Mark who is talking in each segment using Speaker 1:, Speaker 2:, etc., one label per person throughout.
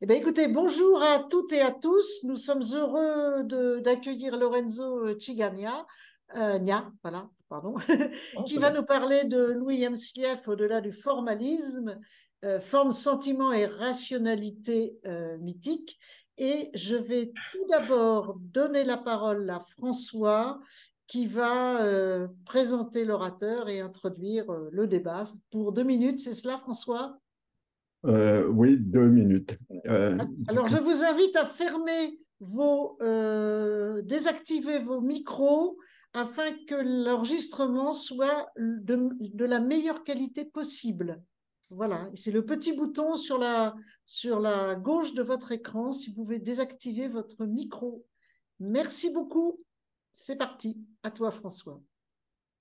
Speaker 1: Eh bien, écoutez, bonjour à toutes et à tous. Nous sommes heureux d'accueillir Lorenzo Cigania, euh, Nia, voilà, pardon, oh, qui va nous parler de Louis Sief au-delà du formalisme, euh, forme, sentiment et rationalité euh, mythique. Et je vais tout d'abord donner la parole à François qui va euh, présenter l'orateur et introduire le débat. Pour deux minutes, c'est cela, François?
Speaker 2: Oui, deux minutes.
Speaker 1: Alors, je vous invite à fermer vos, désactiver vos micros afin que l'enregistrement soit de, la meilleure qualité possible. Voilà, c'est le petit bouton sur la, sur la gauche de votre écran si vous pouvez désactiver votre micro. Merci beaucoup. C'est parti. À toi, François.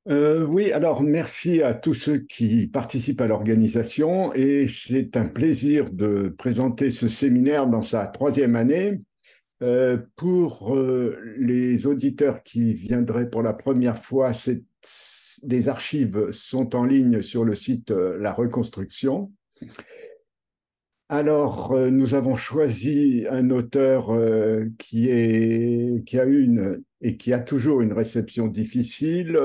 Speaker 2: Euh, oui, alors merci à tous ceux qui participent à l'organisation et c'est un plaisir de présenter ce séminaire dans sa troisième année. Euh, pour euh, les auditeurs qui viendraient pour la première fois, les archives sont en ligne sur le site La Reconstruction. Alors, nous avons choisi un auteur qui, est, qui a une et qui a toujours une réception difficile.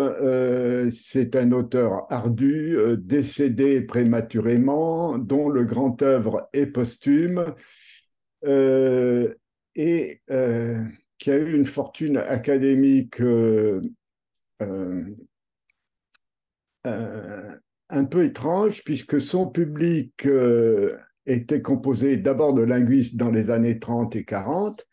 Speaker 2: C'est un auteur ardu, décédé prématurément, dont le grand œuvre est posthume et euh, qui a eu une fortune académique euh, euh, un peu étrange, puisque son public était composé d'abord de linguistes dans les années 30 et 40,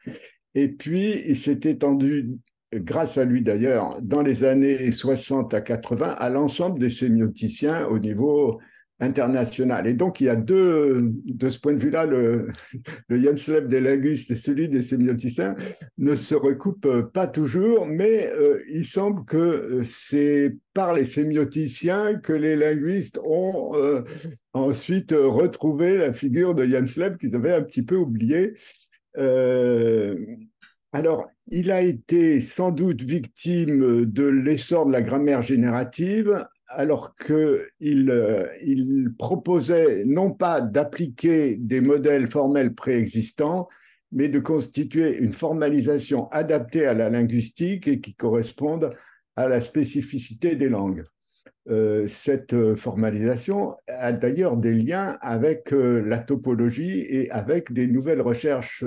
Speaker 2: et puis il s'est étendu, grâce à lui d'ailleurs, dans les années 60 à 80, à l'ensemble des sémioticiens au niveau international. Et donc, il y a deux, de ce point de vue-là, le, le des linguistes et celui des sémioticiens ne se recoupent pas toujours, mais euh, il semble que euh, c'est par les sémioticiens que les linguistes ont euh, ensuite retrouvé la figure de Jenslev qu'ils avaient un petit peu oublié. alors, il a été sans doute victime de l'essor de la grammaire générative alors qu'il euh, proposait non pas d'appliquer des modèles formels préexistants, mais de constituer une formalisation adaptée à la linguistique et qui corresponde à la spécificité des langues. Euh, cette formalisation a d'ailleurs des liens avec euh, la topologie et avec des nouvelles recherches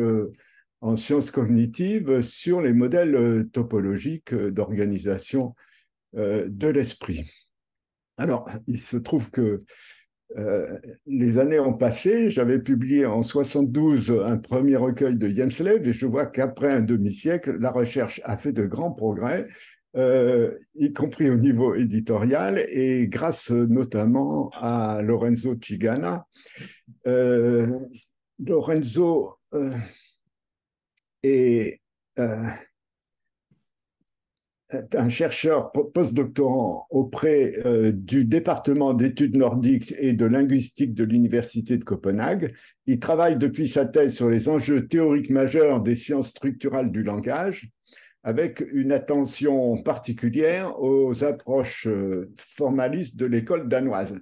Speaker 2: en sciences cognitives sur les modèles topologiques d'organisation de l'esprit. Alors, il se trouve que euh, les années ont passé. J'avais publié en 72 un premier recueil de Jenslev et je vois qu'après un demi-siècle, la recherche a fait de grands progrès, euh, y compris au niveau éditorial et grâce notamment à Lorenzo Cigana. Euh, Lorenzo est un chercheur postdoctorant auprès euh, du département d'études nordiques et de linguistique de l'Université de Copenhague. Il travaille depuis sa thèse sur les enjeux théoriques majeurs des sciences structurales du langage, avec une attention particulière aux approches euh, formalistes de l'école danoise,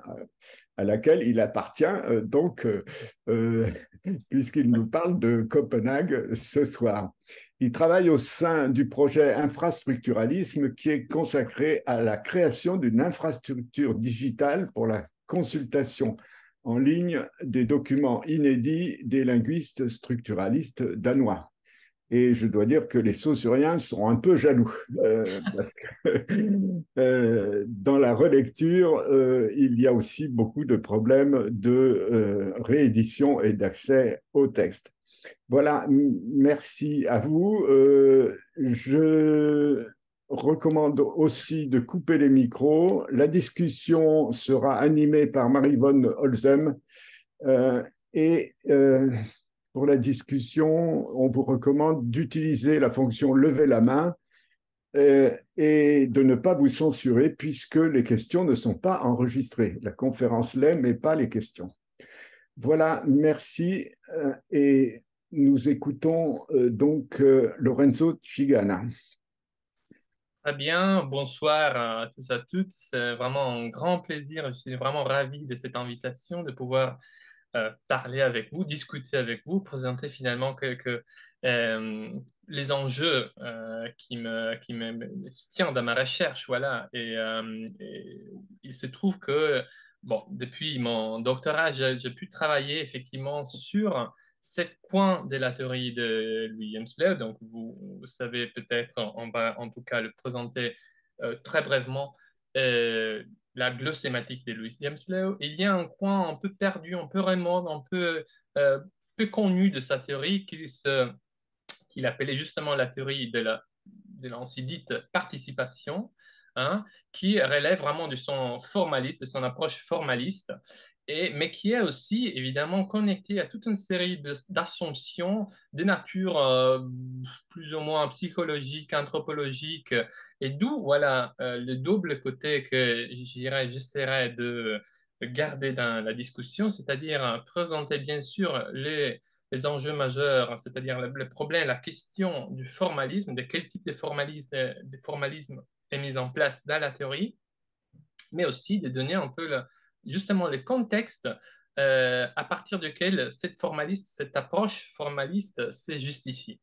Speaker 2: à laquelle il appartient, euh, donc, puisqu'il nous parle de Copenhague ce soir. Il travaille au sein du projet Infrastructuralisme qui est consacré à la création d'une infrastructure digitale pour la consultation en ligne des documents inédits des linguistes structuralistes danois. Et je dois dire que les saussuriens sont un peu jaloux, euh, parce que euh, dans la relecture, euh, il y a aussi beaucoup de problèmes de réédition et d'accès au texte. Voilà, merci à vous. Euh, je recommande aussi de couper les micros. La discussion sera animée par Marie-Vonne Holzem. Euh, et euh, pour la discussion, on vous recommande d'utiliser la fonction lever la main et de ne pas vous censurer puisque les questions ne sont pas enregistrées. La conférence l'est, mais pas les questions. Voilà, merci. et nous écoutons euh, donc euh, Lorenzo Chigana.
Speaker 3: Très bien, bonsoir à tous et à toutes. C'est vraiment un grand plaisir. Je suis vraiment ravi de cette invitation, de pouvoir parler avec vous, discuter avec vous, présenter finalement quelques les enjeux qui, me, me dans ma recherche. Voilà. Et, il se trouve que, bon, depuis mon doctorat, j'ai pu travailler effectivement sur sept points de la théorie de William Slade. Donc, vous, savez peut-être, on va en tout cas le présenter très brièvement la glossématique de William Slow. Il y a un coin un peu perdu, un peu remords, un peu, peu connu de sa théorie qu'il appelait justement la théorie de la, de dite participation, hein, qui relève vraiment de son formaliste, de son approche formaliste, mais qui est aussi évidemment connecté à toute une série d'assumptions de, nature euh, plus ou moins psychologique, anthropologique, et d'où voilà euh, le double côté que j'essaierai de garder dans la discussion, c'est-à-dire présenter bien sûr les enjeux majeurs, c'est-à-dire le, problème, la question du formalisme, de quel type de formalisme, de est mis en place dans la théorie, mais aussi de donner un peu justement le contexte euh, à partir duquel cette formaliste, cette approche formaliste se justifie.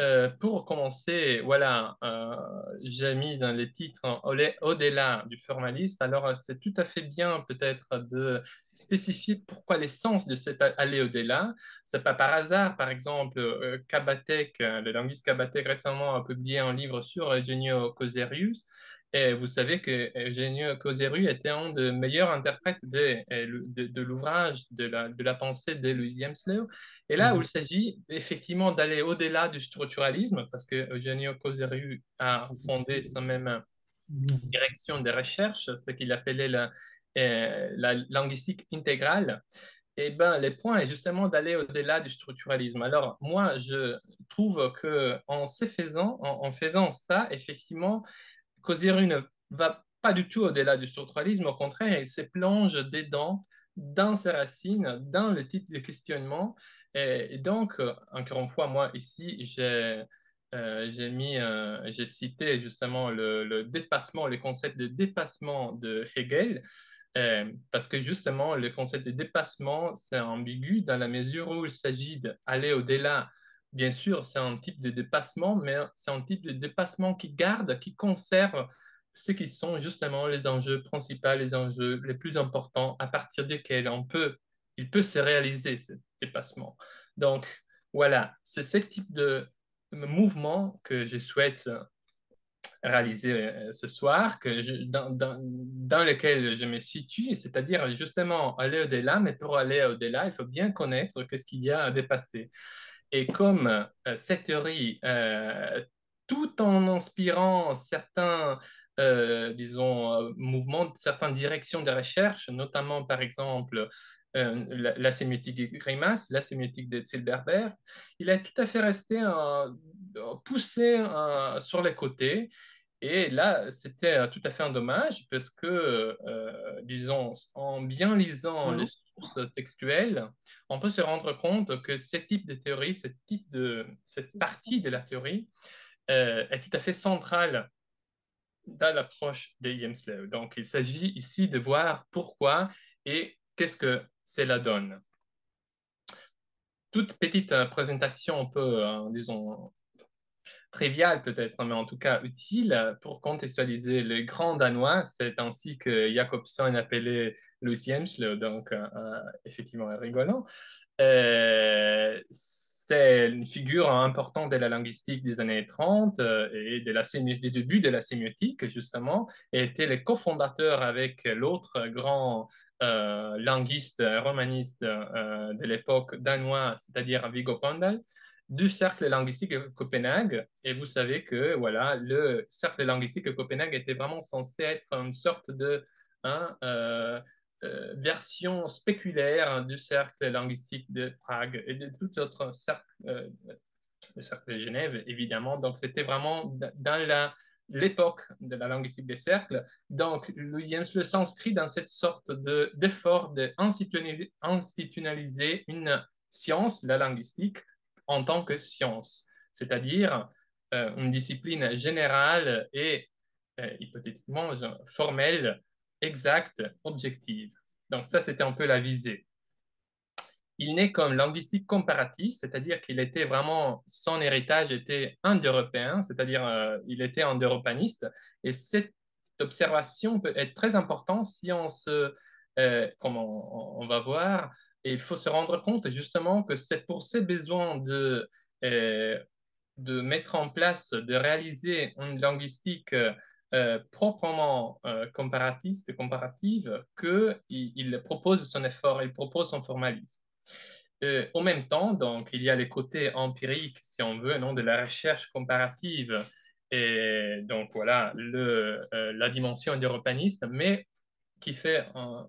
Speaker 3: Euh, pour commencer, voilà, euh, j'ai mis dans les titres au-delà du formaliste. Alors, c'est tout à fait bien peut-être de spécifier pourquoi l'essence de cet aller au-delà. C'est pas par hasard, par exemple, euh, le linguiste Kabatek récemment a publié un livre sur Eugenio Coserius et vous savez que Eugenio Coseru était un des meilleurs interprètes de, de, l'ouvrage, de la, de la, pensée de Louis Slow. Et là où mhm. il s'agit effectivement d'aller au-delà du structuralisme, parce que Eugenio Coseru a fondé sa même direction de recherche, ce qu'il appelait la, euh, la linguistique intégrale. Et eh ben, le point est justement d'aller au-delà du structuralisme. Alors, moi, je trouve que en, faisant, en faisant ça, effectivement, Causeru ne va pas du tout au-delà du structuralisme, au contraire, il se plonge dedans, dans ses racines, dans le type de questionnement. Et, donc, euh, encore une fois, moi, ici, j'ai euh, euh, cité justement le, dépassement, le concept de dépassement de Hegel, parce que justement, le concept de dépassement, c'est ambigu dans la mesure où il s'agit d'aller au-delà bien sûr, c'est un type de dépassement, mais c'est un type de dépassement qui garde, qui conserve ce qui sont justement les enjeux principaux, les enjeux les plus importants à partir desquels on peut, il peut se réaliser ce dépassement. Donc, voilà, c'est ce type de mouvement que je souhaite réaliser euh, ce soir, que dans, dans, dans, lequel je me situe, c'est-à-dire justement aller au-delà, mais pour aller au-delà, il faut bien connaître ce qu'il y a à dépasser. Et comme euh, cette théorie, euh, tout en inspirant certains, euh, disons, mouvements, certaines directions de recherche, notamment par exemple la, sémiotique de Grimas, la sémiotique de Zilberberg, il a tout à fait resté poussé sur les côtés et là, c'était euh, tout à fait un dommage parce que, euh, disons, en bien lisant les sources textuelles, on peut se rendre compte que ce type de théorie, ce type de, cette partie de la théorie euh, est tout à fait centrale dans l'approche de Yemslev. Donc, il s'agit ici de voir pourquoi et qu'est-ce que cela donne. Toute petite présentation un peu, disons, trivial peut-être, mais en tout cas utile pour contextualiser les grands Danois. C'est ainsi que Jacobson appelait Lucien, donc euh, euh, effectivement rigolant. Euh, c'est une figure importante de la linguistique des années 30 et de la, des débuts de la sémiotique, justement, et était le cofondateur avec l'autre grand linguiste romaniste de l'époque danois, c'est-à-dire Viggo Pandal du cercle linguistique de Copenhague. Et vous savez que voilà, le cercle linguistique de Copenhague était vraiment censé être une sorte de hein, euh, euh, version spéculaire du cercle linguistique de Prague et de tout autre cercle, euh, le cercle de Genève, évidemment. Donc, c'était vraiment dans la l'époque de la linguistique des cercles. Donc, le s'inscrit dans cette sorte d'effort d'institutionnaliser une science, la linguistique, en tant que science, c'est-à-dire euh, une discipline générale et euh, hypothétiquement formelle, exacte, objective. Donc ça, c'était un peu la visée. il naît comme linguistique comparative, c'est-à-dire qu'il était vraiment, son héritage était indo-européen, c'est-à-dire euh, il était indo-européaniste. Et cette observation peut être très importante si on se, euh, comme on, va voir, et il faut se rendre compte justement que c'est pour ces besoins de, euh, de mettre en place, de réaliser une linguistique euh, proprement euh, comparative, qu'il il propose son effort, il propose son formalisme. Au même temps, donc, il y a les côtés empiriques, si on veut, non, de la recherche comparative, et donc voilà, le, la dimension européaniste, mais qui fait un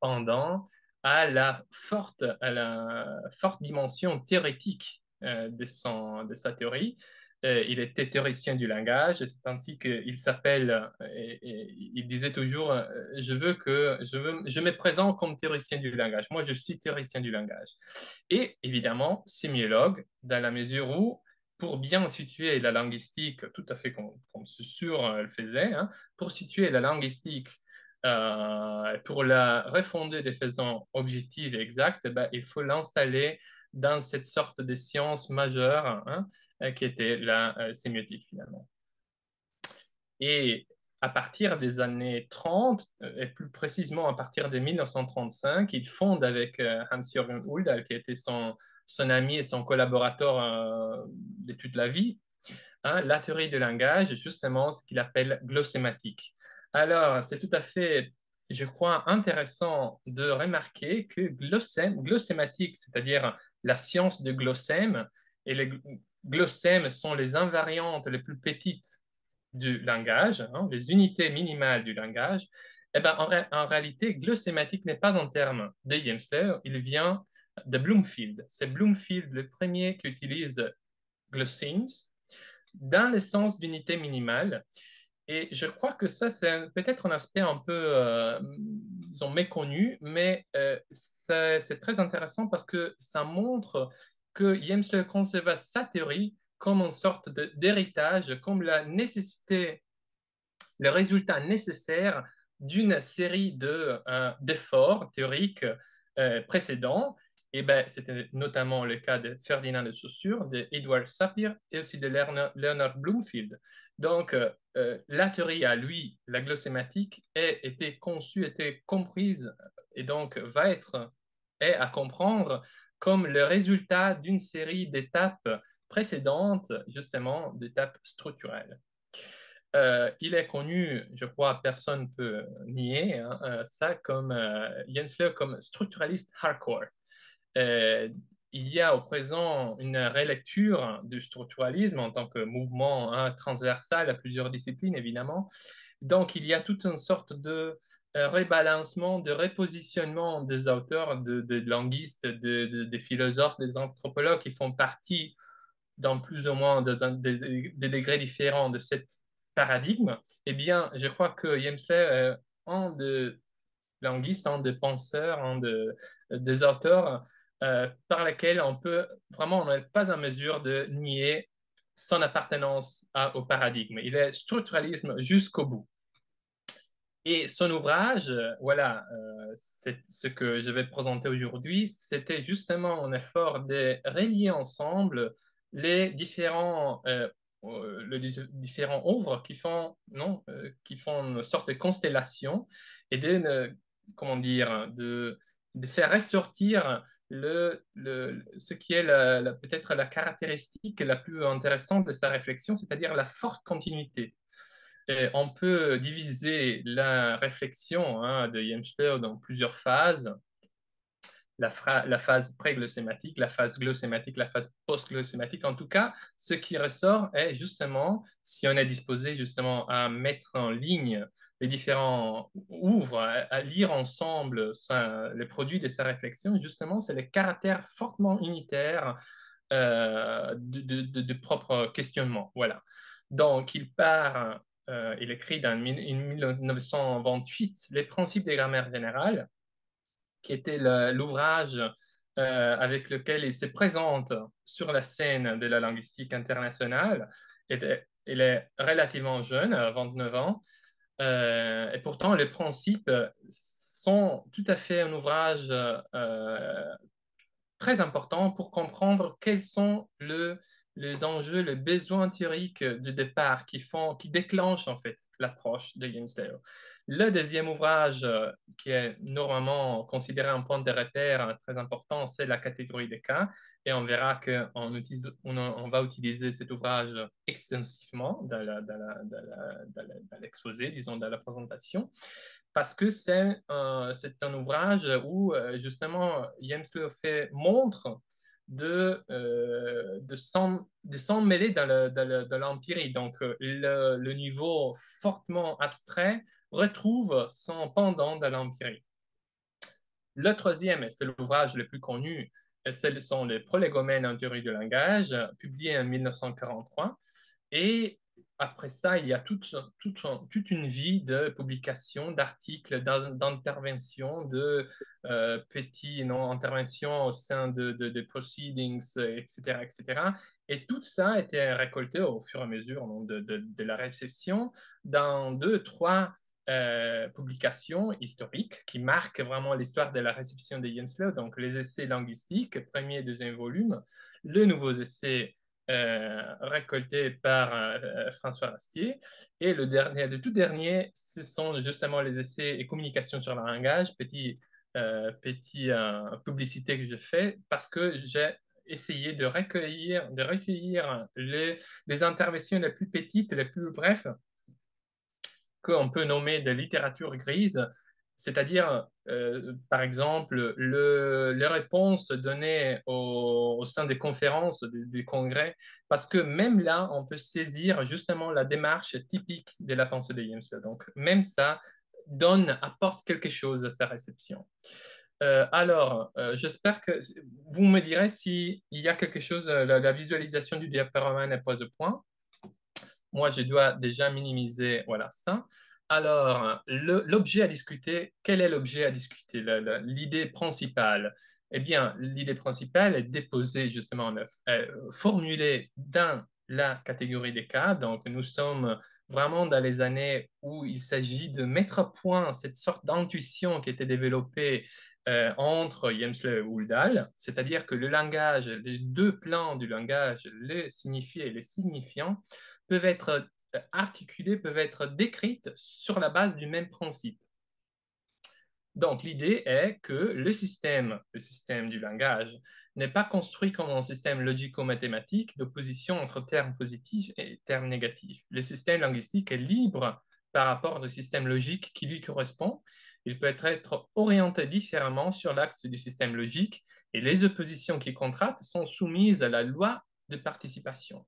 Speaker 3: pendant à la forte, à la forte dimension théorique de, son, de sa théorie, euh, il était théoricien du langage, c'est ainsi qu'il s'appelle, et, il disait toujours, euh, je veux que, je, veux, je me présente comme théoricien du langage. Moi, je suis théoricien du langage. Et évidemment, sémiologue, dans la mesure où, pour bien situer la linguistique, tout à fait comme, comme sûr le faisait, hein, pour situer la linguistique euh, pour la refonder de façon objective et exacte, eh ben, il faut l'installer dans cette sorte de science majeure hein, euh, qui était la euh, sémiotique finalement. Et à partir des années 30, euh, et plus précisément à partir de 1935, il fonde avec Hans-Jürgen Uldal, qui était son, ami et son collaborateur de toute la vie, hein, la théorie du langage, justement ce qu'il appelle glossématique. Alors, c'est tout à fait, je crois, intéressant de remarquer que glossématique, c'est-à-dire la science de glossème, et les glossèmes sont les invariantes les plus petites du langage, hein, les unités minimales du langage, eh ben, en, réalité, glossématique n'est pas un terme de Yemster, il vient de Bloomfield. C'est Bloomfield le premier qui utilise glossemes dans le sens d'unité minimale. Et je crois que ça, c'est peut-être un aspect un peu, euh, disons, méconnu, mais euh, c'est très intéressant parce que ça montre que Yemsler concevait sa théorie comme une sorte d'héritage, comme la nécessité, le résultat nécessaire d'une série euh, d'efforts théoriques euh, précédents. Et ben, c'était notamment le cas de Ferdinand de Saussure, de Edward Sapir et aussi de Leonard Bloomfield. Donc, euh, la théorie à lui, la glossématique, a été conçue, été comprise et donc va être est à comprendre comme le résultat d'une série d'étapes précédentes, justement, d'étapes structurelles. Euh, il est connu, je crois, personne ne peut nier hein, euh, ça, comme euh, Jens comme structuraliste hardcore. Il y a au présent une relecture du structuralisme en tant que mouvement hein, transversal à plusieurs disciplines, évidemment. Donc, il y a toute une sorte de rebalancement, de repositionnement des auteurs, de, de languistes, de, des philosophes, des anthropologues qui font partie dans plus ou moins des, degrés différents de cet paradigme, eh bien, je crois que Yemsler est un de languistes, un de penseurs, un de, des auteurs euh, par lesquels on peut vraiment, on n'est pas en mesure de nier son appartenance au paradigme. Il est structuralisme jusqu'au bout. Et son ouvrage, euh, voilà, euh, c'est ce que je vais présenter aujourd'hui, c'était justement un effort de relier ensemble les différents, euh, les différents qui font, non, qui font une sorte de constellation et de, comment dire, de faire ressortir le, le, ce qui est peut-être la caractéristique la plus intéressante de sa réflexion, c'est-à-dire la forte continuité on peut diviser la réflexion hein, de Yemster dans plusieurs phases. La, la phase pré-glossématique, la phase glossématique, la phase post-glossématique. En tout cas, ce qui ressort est justement, si on est disposé justement à mettre en ligne les différents ouvres, à, lire ensemble les produits de sa réflexion, justement, c'est le caractère fortement unitaire euh, de, de, propre questionnement. Voilà. Donc, il part euh, il écrit dans 1928 Les principes des grammaires générales, qui était l'ouvrage euh, avec lequel il se présente sur la scène de la linguistique internationale. il est relativement jeune, 29 ans, euh, et pourtant les principes sont tout à fait un ouvrage très important pour comprendre quels sont le, les enjeux, les besoins théoriques de départ qui, font, qui déclenchent en fait l'approche de Yamsdale. Le deuxième ouvrage euh, qui est normalement considéré un point de repère euh, très important, c'est la catégorie des cas. Et on verra qu'on on, va utiliser cet ouvrage extensivement dans l'exposé, disons, dans la présentation, parce que c'est euh, un ouvrage où justement Yamsdale fait montre de, euh, de s'en mêler dans, l'empirie. Donc, euh, le, niveau fortement abstrait retrouve son pendant dans l'empirie. Le troisième, et c'est l'ouvrage le plus connu, ce sont les prolégomènes en théorie du langage, publié en 1943. Et après ça, il y a toute, une vie de publications, d'articles, d'interventions, de euh, petits non, interventions au sein de, de, proceedings, etc., etc. Et tout ça été récolté au fur et à mesure de, de, la réception dans deux, trois euh, publications historiques qui marquent vraiment l'histoire de la réception de Jensler, donc les essais linguistiques, premier et deuxième volume, le nouveau essai euh, récolté par euh, François Rastier. Et le dernier, le tout dernier, ce sont justement les essais et communication sur le langage, petit, euh, petit publicité que je fais, parce que j'ai essayé de recueillir, de recueillir les, les interventions les plus petites, les plus brèves, qu'on peut nommer de littérature grise, c'est-à-dire, euh, par exemple, le, les réponses données au, sein des conférences, des, congrès, parce que même là, on peut saisir justement la démarche typique de la pensée de James. Donc, même ça donne, apporte quelque chose à sa réception. Euh, alors, euh, j'espère que vous me direz s'il y a quelque chose, la, la visualisation du diaporama n'est pas au point. Moi, je dois déjà minimiser voilà, ça. Alors, l'objet à discuter, quel est l'objet à discuter? L'idée principale. Eh bien, l'idée principale est déposée justement, euh, formulée dans la catégorie des cas. Donc, nous sommes vraiment dans les années où il s'agit de mettre à point cette sorte d'intuition qui était développée euh, entre Yemsle et Uldal, c'est-à-dire que le langage, les deux plans du langage, les signifiés et les signifiants, peuvent être articulées peuvent être décrites sur la base du même principe. Donc, l'idée est que le système, le système du langage n'est pas construit comme un système logico-mathématique d'opposition entre termes positifs et termes négatifs. Le système linguistique est libre par rapport au système logique qui lui correspond. Il peut être orienté différemment sur l'axe du système logique et les oppositions qui contrastent sont soumises à la loi de participation.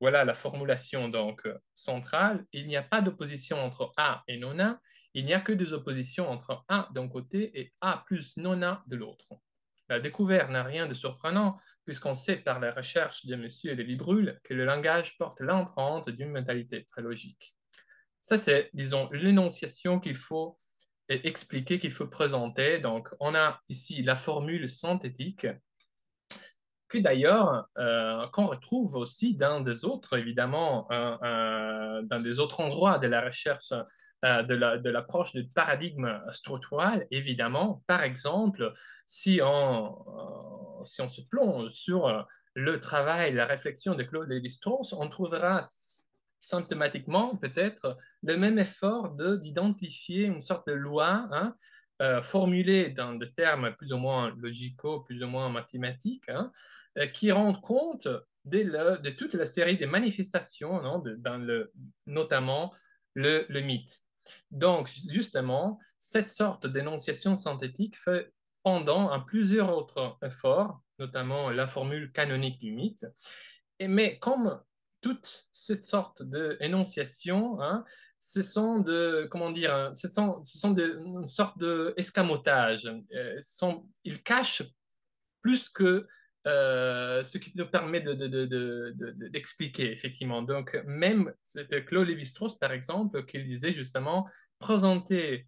Speaker 3: Voilà la formulation donc euh, centrale. Il n'y a pas d'opposition entre A et non A. Il n'y a que des oppositions entre A d'un côté et A plus non A de l'autre. La découverte n'a rien de surprenant puisqu'on sait par la recherche de M. Lévi-Brûle que le langage porte l'empreinte d'une mentalité prélogique. Ça, c'est, disons, l'énonciation qu'il faut expliquer, qu'il faut présenter. Donc, on a ici la formule synthétique que d'ailleurs euh, qu'on retrouve aussi dans des autres, évidemment, euh, euh, dans des autres endroits de la recherche de l'approche la, du paradigme structural, évidemment. Par exemple, si on, si on se plonge sur le travail, la réflexion de Claude Lévi-Strauss, on trouvera symptomatiquement peut-être le même effort d'identifier une sorte de loi hein, euh, formulés dans des termes plus ou moins logicaux, plus ou moins mathématiques, hein, euh, qui rendent compte de, de, toute la série de manifestations, dans le, notamment le, le, mythe. Donc, justement, cette sorte d'énonciation synthétique fait pendant à plusieurs autres efforts, notamment la formule canonique du mythe. Mais comme toute cette sorte d'énonciation, hein, ce sont de, comment dire, hein, ce sont, ce sont de, une sorte d'escamotage. Euh, ils cachent plus que euh, ce qui nous permet d'expliquer, de, de, effectivement. Donc, même, Claude Lévi-Strauss, par exemple, qui disait justement présenter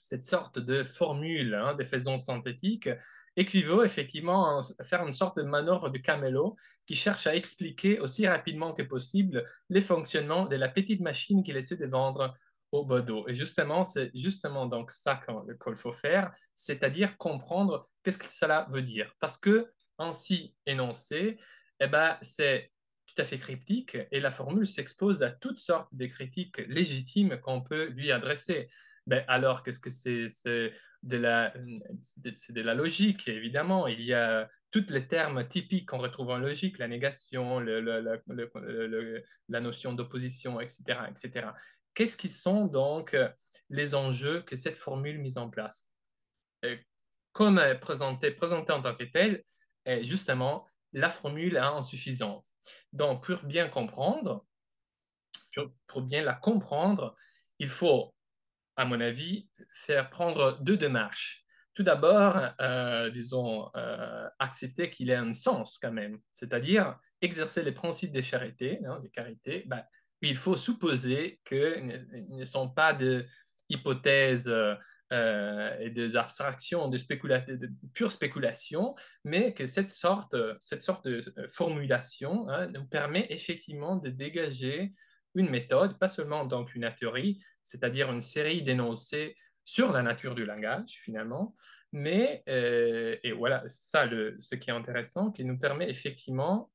Speaker 3: cette sorte de formule hein, de faisons synthétique équivaut effectivement à faire une sorte de manœuvre de camélo qui cherche à expliquer aussi rapidement que possible les fonctionnements de la petite machine qu'il essaie de vendre au Bodo. Et justement, c'est justement donc ça qu'il faut faire, c'est-à-dire comprendre qu'est-ce que cela veut dire. Parce que ainsi énoncé, eh ben, c'est tout à fait cryptique et la formule s'expose à toutes sortes de critiques légitimes qu'on peut lui adresser. Ben, alors, qu'est-ce que c'est? De la, de la logique, évidemment. Il y a tous les termes typiques qu'on retrouve en logique, la négation, la notion d'opposition, etc., etc. Qu'est-ce qui sont donc les enjeux que cette formule mise en place? Comme présentée, présentée en tant que telle, justement, la formule est insuffisante. Donc, pour bien comprendre, pour bien la comprendre, il faut, à mon avis, faire prendre deux démarches. Tout d'abord, euh, disons, euh, accepter qu'il ait un sens quand même, c'est-à-dire exercer les principes des charités, non, des. Ben, il faut supposer qu'ils ne sont pas des hypothèses euh, et des abstractions de, de, pure spéculation, mais que cette sorte, cette sorte de formulation hein, nous permet effectivement de dégager une méthode, pas seulement donc une théorie, c'est-à-dire une série d'énoncés sur la nature du langage finalement, mais, euh, et voilà, ça le, ce qui est intéressant, qui nous permet effectivement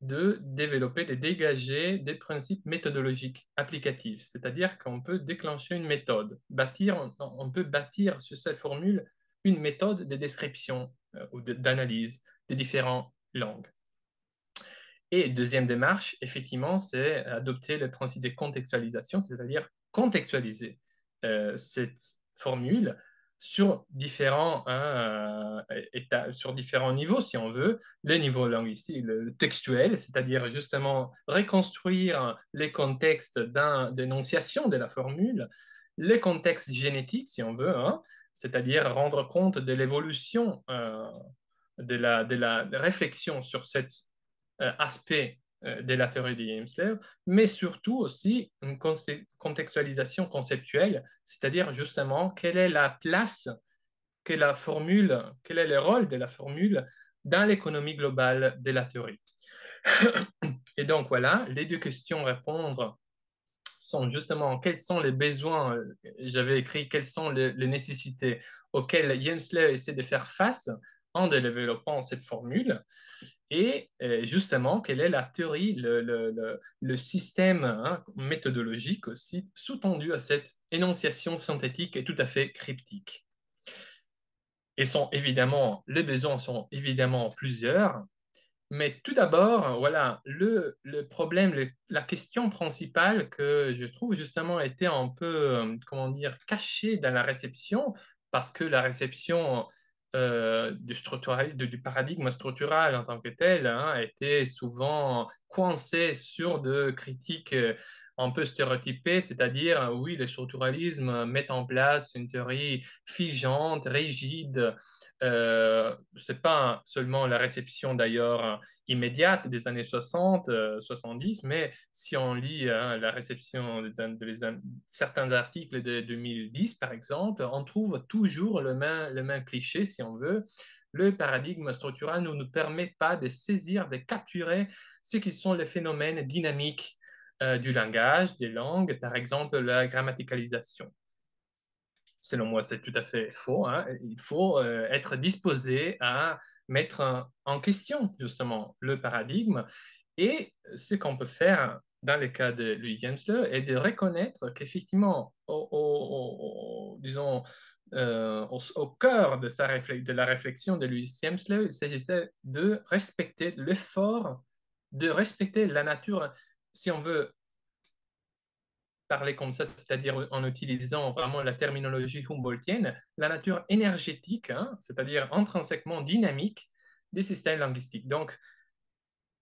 Speaker 3: de développer, de dégager des principes méthodologiques applicatifs, c'est-à-dire qu'on peut déclencher une méthode, bâtir, on, peut bâtir sur cette formule une méthode de description euh, ou d'analyse des différentes langues. Et deuxième démarche, effectivement, c'est adopter le principe de contextualisation, c'est-à-dire contextualiser euh, cette formule sur différents hein, euh, états, sur différents niveaux, si on veut, le niveau linguistique, le textuel, c'est-à-dire justement reconstruire les contextes d'énonciation de la formule, les contextes génétiques, si on veut, hein, c'est-à-dire rendre compte de l'évolution euh, de, la, de la réflexion sur cet euh, aspect euh, de la théorie de James mais surtout aussi une contextualisation conceptuelle, c'est-à-dire justement quelle est la place que la formule, quel est le rôle de la formule dans l'économie globale de la théorie. Et donc voilà, les deux questions à répondre sont justement quels sont les besoins, euh, j'avais écrit quelles sont les, nécessités auxquelles James essaie de faire face en développant cette formule et euh, justement quelle est la théorie, le, système hein, méthodologique aussi sous-tendu à cette énonciation synthétique et tout à fait cryptique? Et sont évidemment, les besoins sont évidemment plusieurs, mais tout d'abord, voilà, le, problème, la question principale que je trouve justement était un peu, euh, comment dire, cachée dans la réception, parce que la réception euh, du, paradigme structural en tant que tel hein, était souvent coincé sur de critiques euh, un peu stéréotypées, c'est-à-dire, oui, le structuralisme met en place une théorie figeante, rigide, euh, ce n'est pas seulement la réception d'ailleurs immédiate des années 60, 70, euh, mais si on lit la réception de, certains articles de 2010, par exemple, on trouve toujours le même, le même cliché, si on veut. Le paradigme structural ne nous permet pas de saisir, de capturer ce qui sont les phénomènes dynamiques euh, du langage, des langues, par exemple la grammaticalisation selon moi, c'est tout à fait faux. Hein. Il faut euh, être disposé à mettre en question justement le paradigme. Et ce qu'on peut faire dans le cas de Louis Jensler est de reconnaître qu'effectivement, au, cœur de, la réflexion de Louis Jensler, il s'agissait de respecter l'effort, de respecter la nature, si on veut, parler comme ça, c'est-à-dire en utilisant vraiment la terminologie Humboldtienne, la nature énergétique, hein, c'est-à-dire intrinsèquement dynamique des systèmes linguistiques. Donc,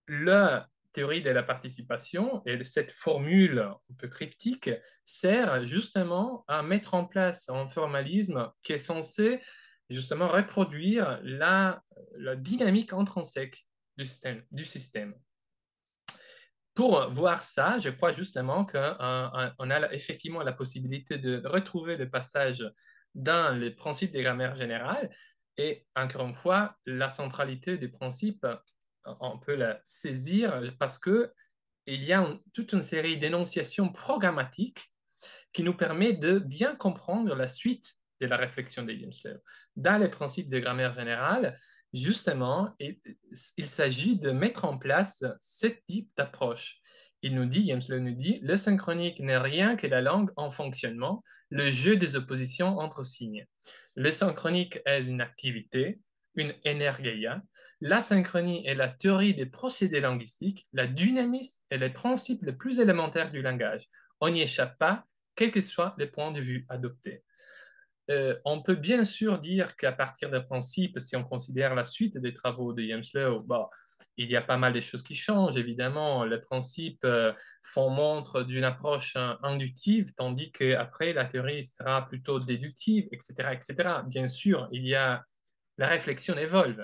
Speaker 3: la théorie de la participation et cette formule un peu cryptique sert justement à mettre en place un formalisme qui est censé justement reproduire la, dynamique intrinsèque. Du système pour voir ça, je crois justement qu'on a effectivement la possibilité de retrouver le passage dans les principes des grammaires générales. Et encore une fois, la centralité des principes, on peut la saisir parce qu'il y a toute une série d'énonciations programmatiques qui nous permet de bien comprendre la suite de la réflexion de James Dans les principes de grammaire générale, justement, il, s'agit de mettre en place ce type d'approche. Il nous dit, James nous dit, le synchronique n'est rien que la langue en fonctionnement, le jeu des oppositions entre signes. Le synchronique est une activité, une énergia. La synchronie est la théorie des procédés linguistiques. La dynamisme est le principe le plus élémentaire du langage. On n'y échappe pas, quels que soient les points de vue adoptés. Euh, on peut bien sûr dire qu'à partir d'un principe, si on considère la suite des travaux de James bah, il y a pas mal de choses qui changent, évidemment. Les principes euh, font montre d'une approche euh, inductive, tandis qu'après, la théorie sera plutôt déductive, etc., etc. Bien sûr, il y a la réflexion évolue,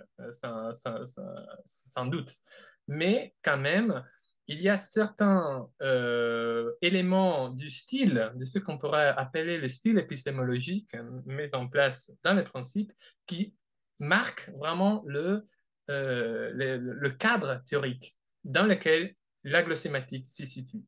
Speaker 3: sans doute. Mais quand même, il y a certains euh, éléments du style, de ce qu'on pourrait appeler le style épistémologique mis en place dans les principes, qui marquent vraiment le, euh, cadre théorique dans lequel la glossématique s'y situe.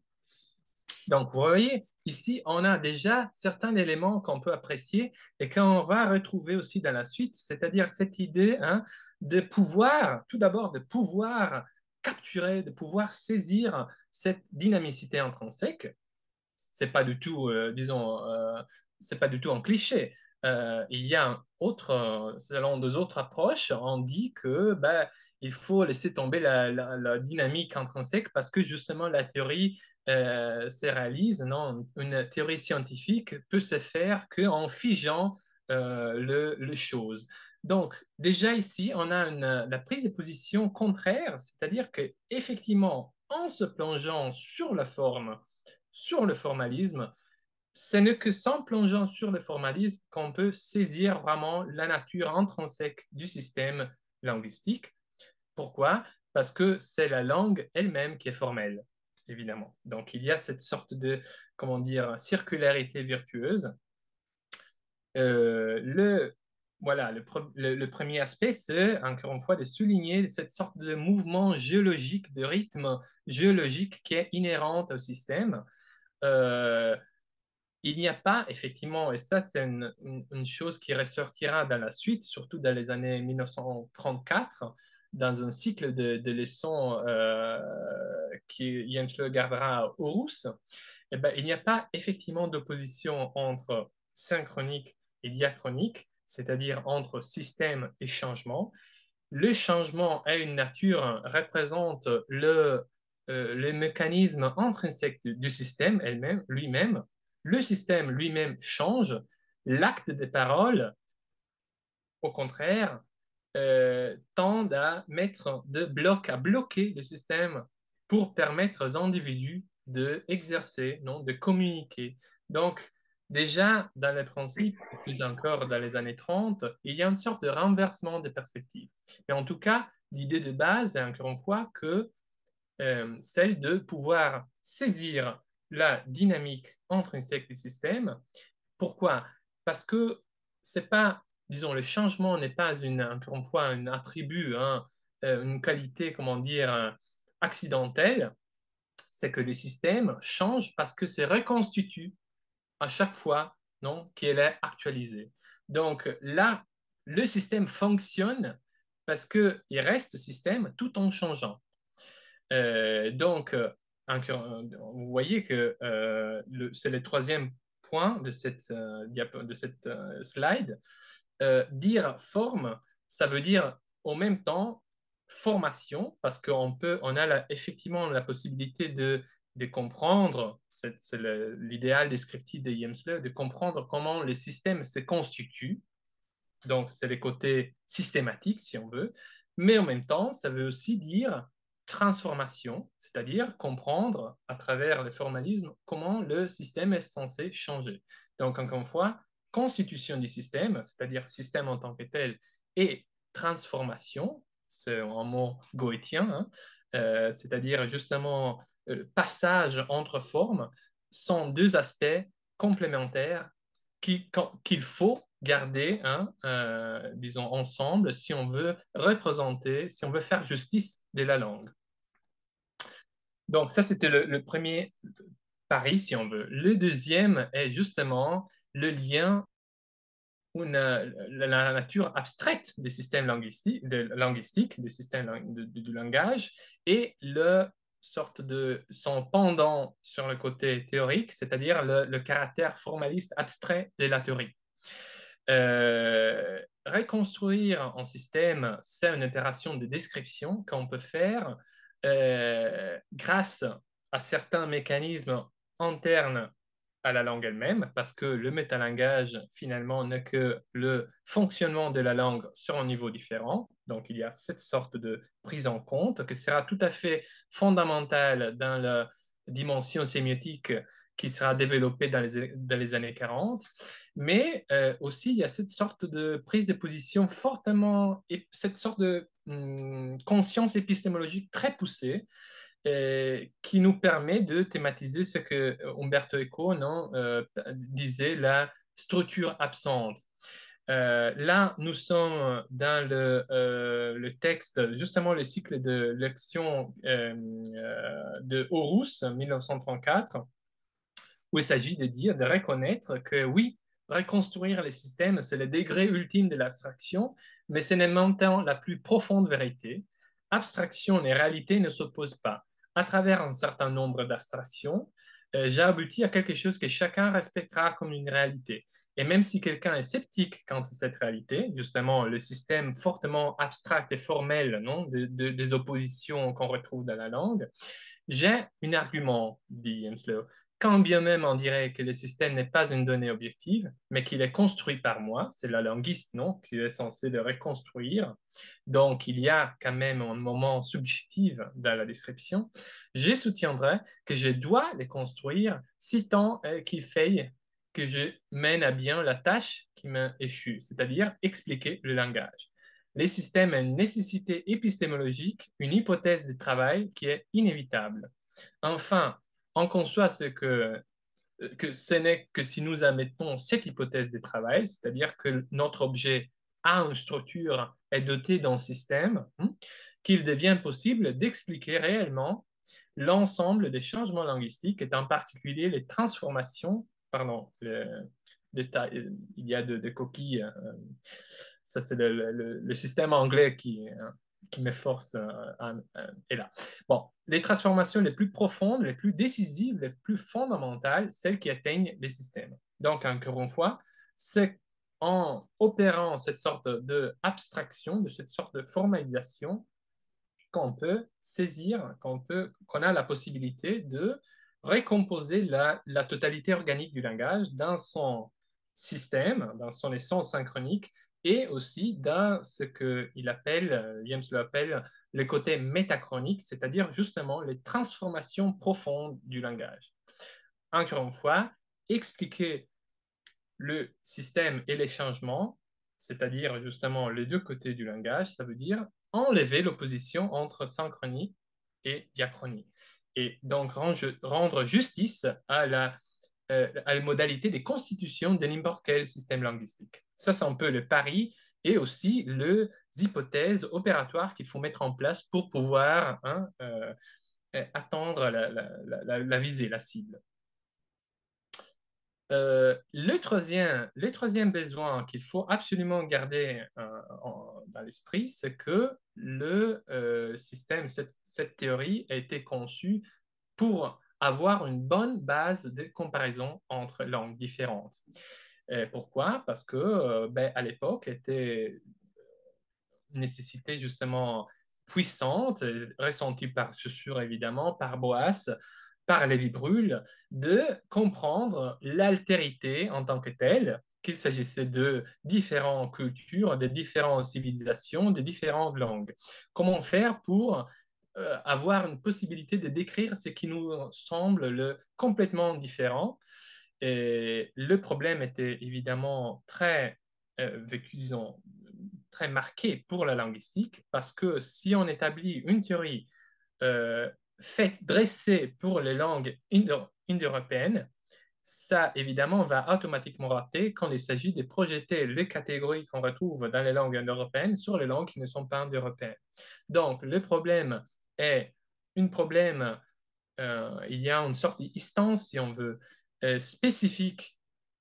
Speaker 3: Donc, vous voyez, ici, on a déjà certains éléments qu'on peut apprécier et qu'on va retrouver aussi dans la suite, c'est-à-dire cette idée hein, de pouvoir, tout d'abord, de pouvoir capturer, de pouvoir saisir cette dynamicité intrinsèque. C'est pas du tout, euh, disons, euh, c'est pas du tout un cliché. Euh, il y a un autre, selon deux autres approches, on dit que ben, il faut laisser tomber la, dynamique intrinsèque parce que justement la théorie se réalise. Non, une théorie scientifique peut se faire qu'en figeant le, le chose. Donc, déjà ici, on a la prise de position contraire, c'est-à-dire que effectivement, en se plongeant sur la forme, sur le formalisme, ce n'est que sans plongeant sur le formalisme qu'on peut saisir vraiment la nature intrinsèque du système linguistique. Pourquoi? Parce que c'est la langue elle-même qui est formelle, évidemment. Donc, il y a cette sorte de, comment dire, circularité virtueuse. Euh, le voilà, le, premier aspect, c'est encore une fois de souligner cette sorte de mouvement géologique, de rythme géologique qui est inhérente au système. Euh, il n'y a pas effectivement, et ça c'est une, chose qui ressortira dans la suite, surtout dans les années 1934, dans un cycle de, leçons euh, qui Jens Le gardera à Horus, eh ben, il n'y a pas effectivement d'opposition entre synchronique et diachronique, c'est-à-dire entre système et changement. Le changement a une nature, représente le, euh, le mécanisme intrinsèque du, système elle-même, lui-même. Le système lui-même change. L'acte des paroles, au contraire, euh, tend à mettre de bloc, à bloquer le système pour permettre aux individus d'exercer, non, de communiquer. Donc, Déjà, dans les principes, plus encore dans les années 30, il y a une sorte de renversement des perspectives. Mais en tout cas, l'idée de base est encore une fois que euh, celle de pouvoir saisir la dynamique intrinsèque du système. Pourquoi? Parce que c'est pas, disons, le changement n'est pas une, encore une fois un attribut, hein, euh, une qualité, comment dire, accidentelle. C'est que le système change parce que c'est reconstitue à chaque fois non, qu'elle est actualisée. Donc là, le système fonctionne parce qu'il reste système tout en changeant. Euh, donc, vous voyez que euh, c'est le troisième point de cette, euh, de cette slide. dire forme, ça veut dire en même temps formation, parce qu'on peut, on a effectivement la possibilité de de comprendre, c'est l'idéal descriptif de Yemsler, de comprendre comment le système se constitue. Donc, c'est le côté systématique, si on veut. Mais en même temps, ça veut aussi dire transformation, c'est-à-dire comprendre à travers le formalisme comment le système est censé changer. Donc, encore une fois, constitution du système, c'est-à-dire système en tant que tel, et transformation, c'est un mot goétien, hein, euh, c'est-à-dire justement le passage entre formes sont deux aspects complémentaires qu'il faut garder, hein, euh, disons, ensemble si on veut représenter, si on veut faire justice de la langue. Donc ça, c'était le, premier pari, si on veut. Le deuxième est justement le lien ou la, nature abstraite des systèmes linguistiques, de, linguistiques des systèmes du langage, et le sorte de son pendant sur le côté théorique, c'est-à-dire le, caractère formaliste abstrait de la théorie. Euh, reconstruire un système, c'est une opération de description qu'on peut faire euh, grâce à certains mécanismes internes à la langue elle-même, parce que le métalangage, finalement, n'est que le fonctionnement de la langue sur un niveau différent. Donc, il y a cette sorte de prise en compte qui sera tout à fait fondamentale dans la dimension sémiotique qui sera développée dans les, années 40. Mais euh, aussi, il y a cette sorte de prise de position fortement, et cette sorte de hum, conscience épistémologique très poussée qui nous permet de thématiser ce que Umberto Eco non, euh, disait, la structure absente. Euh, là, nous sommes dans le, euh, texte, justement le cycle de l'action de Horus, 1934, où il s'agit de dire, de reconnaître que oui, reconstruire les systèmes, c'est le degré ultime de l'abstraction, mais ce n'est maintenant la plus profonde vérité. Abstraction et réalité ne s'opposent pas à travers un certain nombre d'abstractions, euh, j'ai abouti à quelque chose que chacun respectera comme une réalité. Et même si quelqu'un est sceptique quant à cette réalité, justement le système fortement abstract et formel non, des oppositions qu'on retrouve dans la langue, j'ai un argument, dit Henslow, quand bien même on dirait que le système n'est pas une donnée objective, mais qu'il est construit par moi, c'est la linguiste, non, qui est censé le reconstruire. Donc, il y a quand même un moment subjectif dans la description. Je soutiendrai que je dois les construire si tant qu'il fait que je mène à bien la tâche qui m'a échu, c'est-à-dire expliquer le langage. Les systèmes ont une nécessité épistémologique, une hypothèse de travail qui est inévitable. Enfin, on conçoit que, ce n'est que si nous admettons cette hypothèse de travail, c'est-à-dire que notre objet a une structure, est doté d'un système, hein, qu'il devient possible d'expliquer réellement l'ensemble des changements linguistiques et en particulier les transformations, pardon, il y a des coquilles, euh, ça c'est le, système anglais qui, hein, qui m'efforce euh, est là. Bon, les transformations les plus profondes, les plus décisives, les plus fondamentales, celles qui atteignent les systèmes. Donc, encore une fois, c'est en opérant cette sorte d'abstraction, de cette sorte de formalisation, qu'on peut saisir, qu'on peut, a la possibilité de récomposer la totalité organique du langage dans son système, dans son essence synchronique, et aussi dans ce qu'il appelle, euh, James le appelle, le côté métachronique, c'est-à-dire justement les transformations profondes du langage. Encore une fois, expliquer le système et les changements, c'est-à-dire justement les deux côtés du langage, ça veut dire enlever l'opposition entre synchronie et diachronie. Et donc rendre justice à la euh, à la modalité des constitutions de n'importe quel système linguistique. Ça, c'est un peu le pari et aussi les hypothèses opératoires qu'il faut mettre en place pour pouvoir hein, euh, euh, attendre la, visée, la cible. le, troisième, le troisième besoin qu'il faut absolument garder dans l'esprit, c'est que le système, cette, cette, théorie a été conçue pour avoir une bonne base de comparaison entre langues différentes. Et pourquoi? Parce que euh, ben, à l'époque était une nécessité justement puissante, ressentie par Saussure évidemment, par Boas, par Lévi-Bruhl, de comprendre l'altérité en tant que telle, qu'il s'agissait de différentes cultures, de différentes civilisations, de différentes langues. Comment faire pour avoir une possibilité de décrire ce qui nous semble le, complètement différent. Et le problème était évidemment très euh, vécu, très marqué pour la linguistique, parce que si on établit une théorie euh, faite, dressée pour les langues indo-européennes, ça, évidemment, va automatiquement rater quand il s'agit de projeter les catégories qu'on retrouve dans les langues indo-européennes sur les langues qui ne sont pas indo-européennes. Donc, le problème est un problème il y a une sorte d'instance, si on veut, spécifique,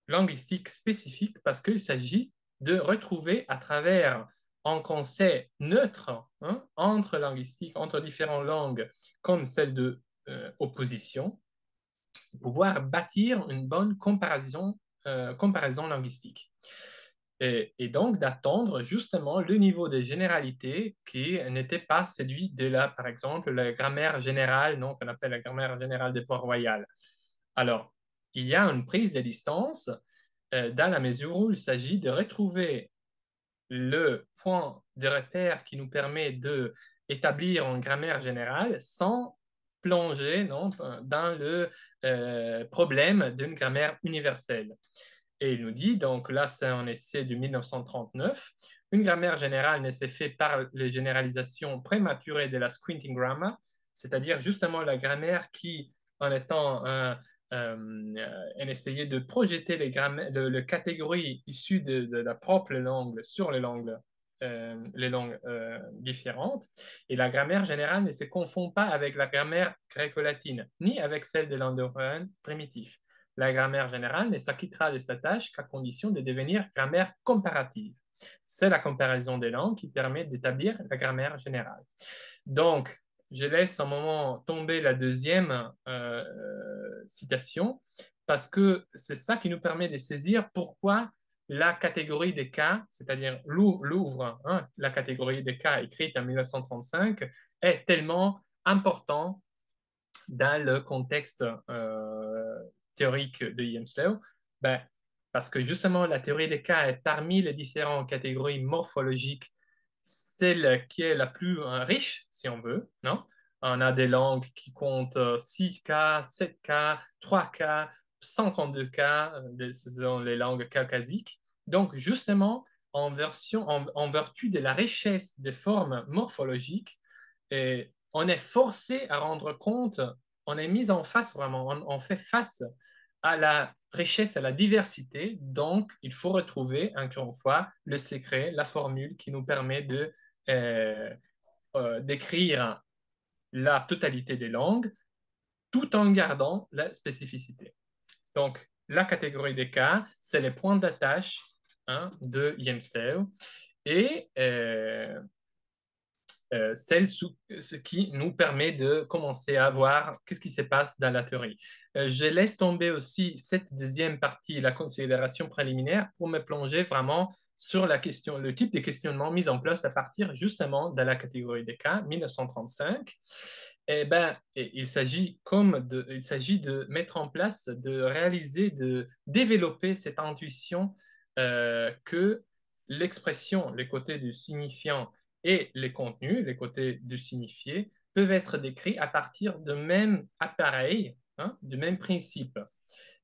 Speaker 3: linguistique spécifique, parce qu'il s'agit de retrouver à travers un conseil neutre hein, entre linguistiques, entre différentes langues, comme celle de euh, opposition, pouvoir bâtir une bonne comparaison, euh, comparaison linguistique. Et, donc d'attendre justement le niveau de généralité qui n'était pas celui de la, par exemple, la grammaire générale, non, qu'on appelle la grammaire générale des Port-Royal. Alors, il y a une prise de distance euh, dans la mesure où il s'agit de retrouver le point de repère qui nous permet de établir une grammaire générale sans plonger non, dans le euh, problème d'une grammaire universelle. Et il nous dit, donc là c'est un essai de 1939, une grammaire générale ne s'est faite par les généralisations prématurées de la squinting grammar, c'est-à-dire justement la grammaire qui, en étant un, euh, elle essayait de projeter les, le, catégories issues de, la propre langue sur les langues, euh, les langues euh, différentes. Et la grammaire générale ne se confond pas avec la grammaire gréco-latine, ni avec celle des langues européennes primitives. La grammaire générale ne s'acquittera de sa tâche qu'à condition de devenir grammaire comparative. C'est la comparaison des langues qui permet d'établir la grammaire générale. Donc, je laisse un moment tomber la deuxième euh, citation parce que c'est ça qui nous permet de saisir pourquoi la catégorie des cas, c'est-à-dire l'ouvre, hein, la catégorie des cas écrite en 1935, est tellement important dans le contexte euh, théorique de Yamslew, ben, parce que justement la théorie des cas est parmi les différentes catégories morphologiques celle qui est la plus euh, riche, si on veut, non? On a des langues qui comptent 6K, 7K, 3K, 132K, ce sont les langues caucasiques. Donc, justement, en, version, en, vertu de la richesse des formes morphologiques, on est forcé à rendre compte, on est mis en face vraiment, on fait face à la richesse, à la diversité. Donc, il faut retrouver, encore une fois, le secret, la formule qui nous permet de euh, euh, d'écrire la totalité des langues tout en gardant la spécificité. Donc, la catégorie des cas, c'est les points d'attache hein, de Yemstev. Et euh, euh, celle ce qui nous permet de commencer à voir qu'est-ce qui se passe dans la théorie. Euh, je laisse tomber aussi cette deuxième partie, la considération préliminaire, pour me plonger vraiment sur la question, le type de questionnement mis en place à partir justement de la catégorie des cas 1935. Eh ben, il s'agit de, de mettre en place, de réaliser, de développer cette intuition euh, que l'expression, les côtés du signifiant et les contenus, les côtés du signifié, peuvent être décrits à partir de même appareil, hein, du même principe.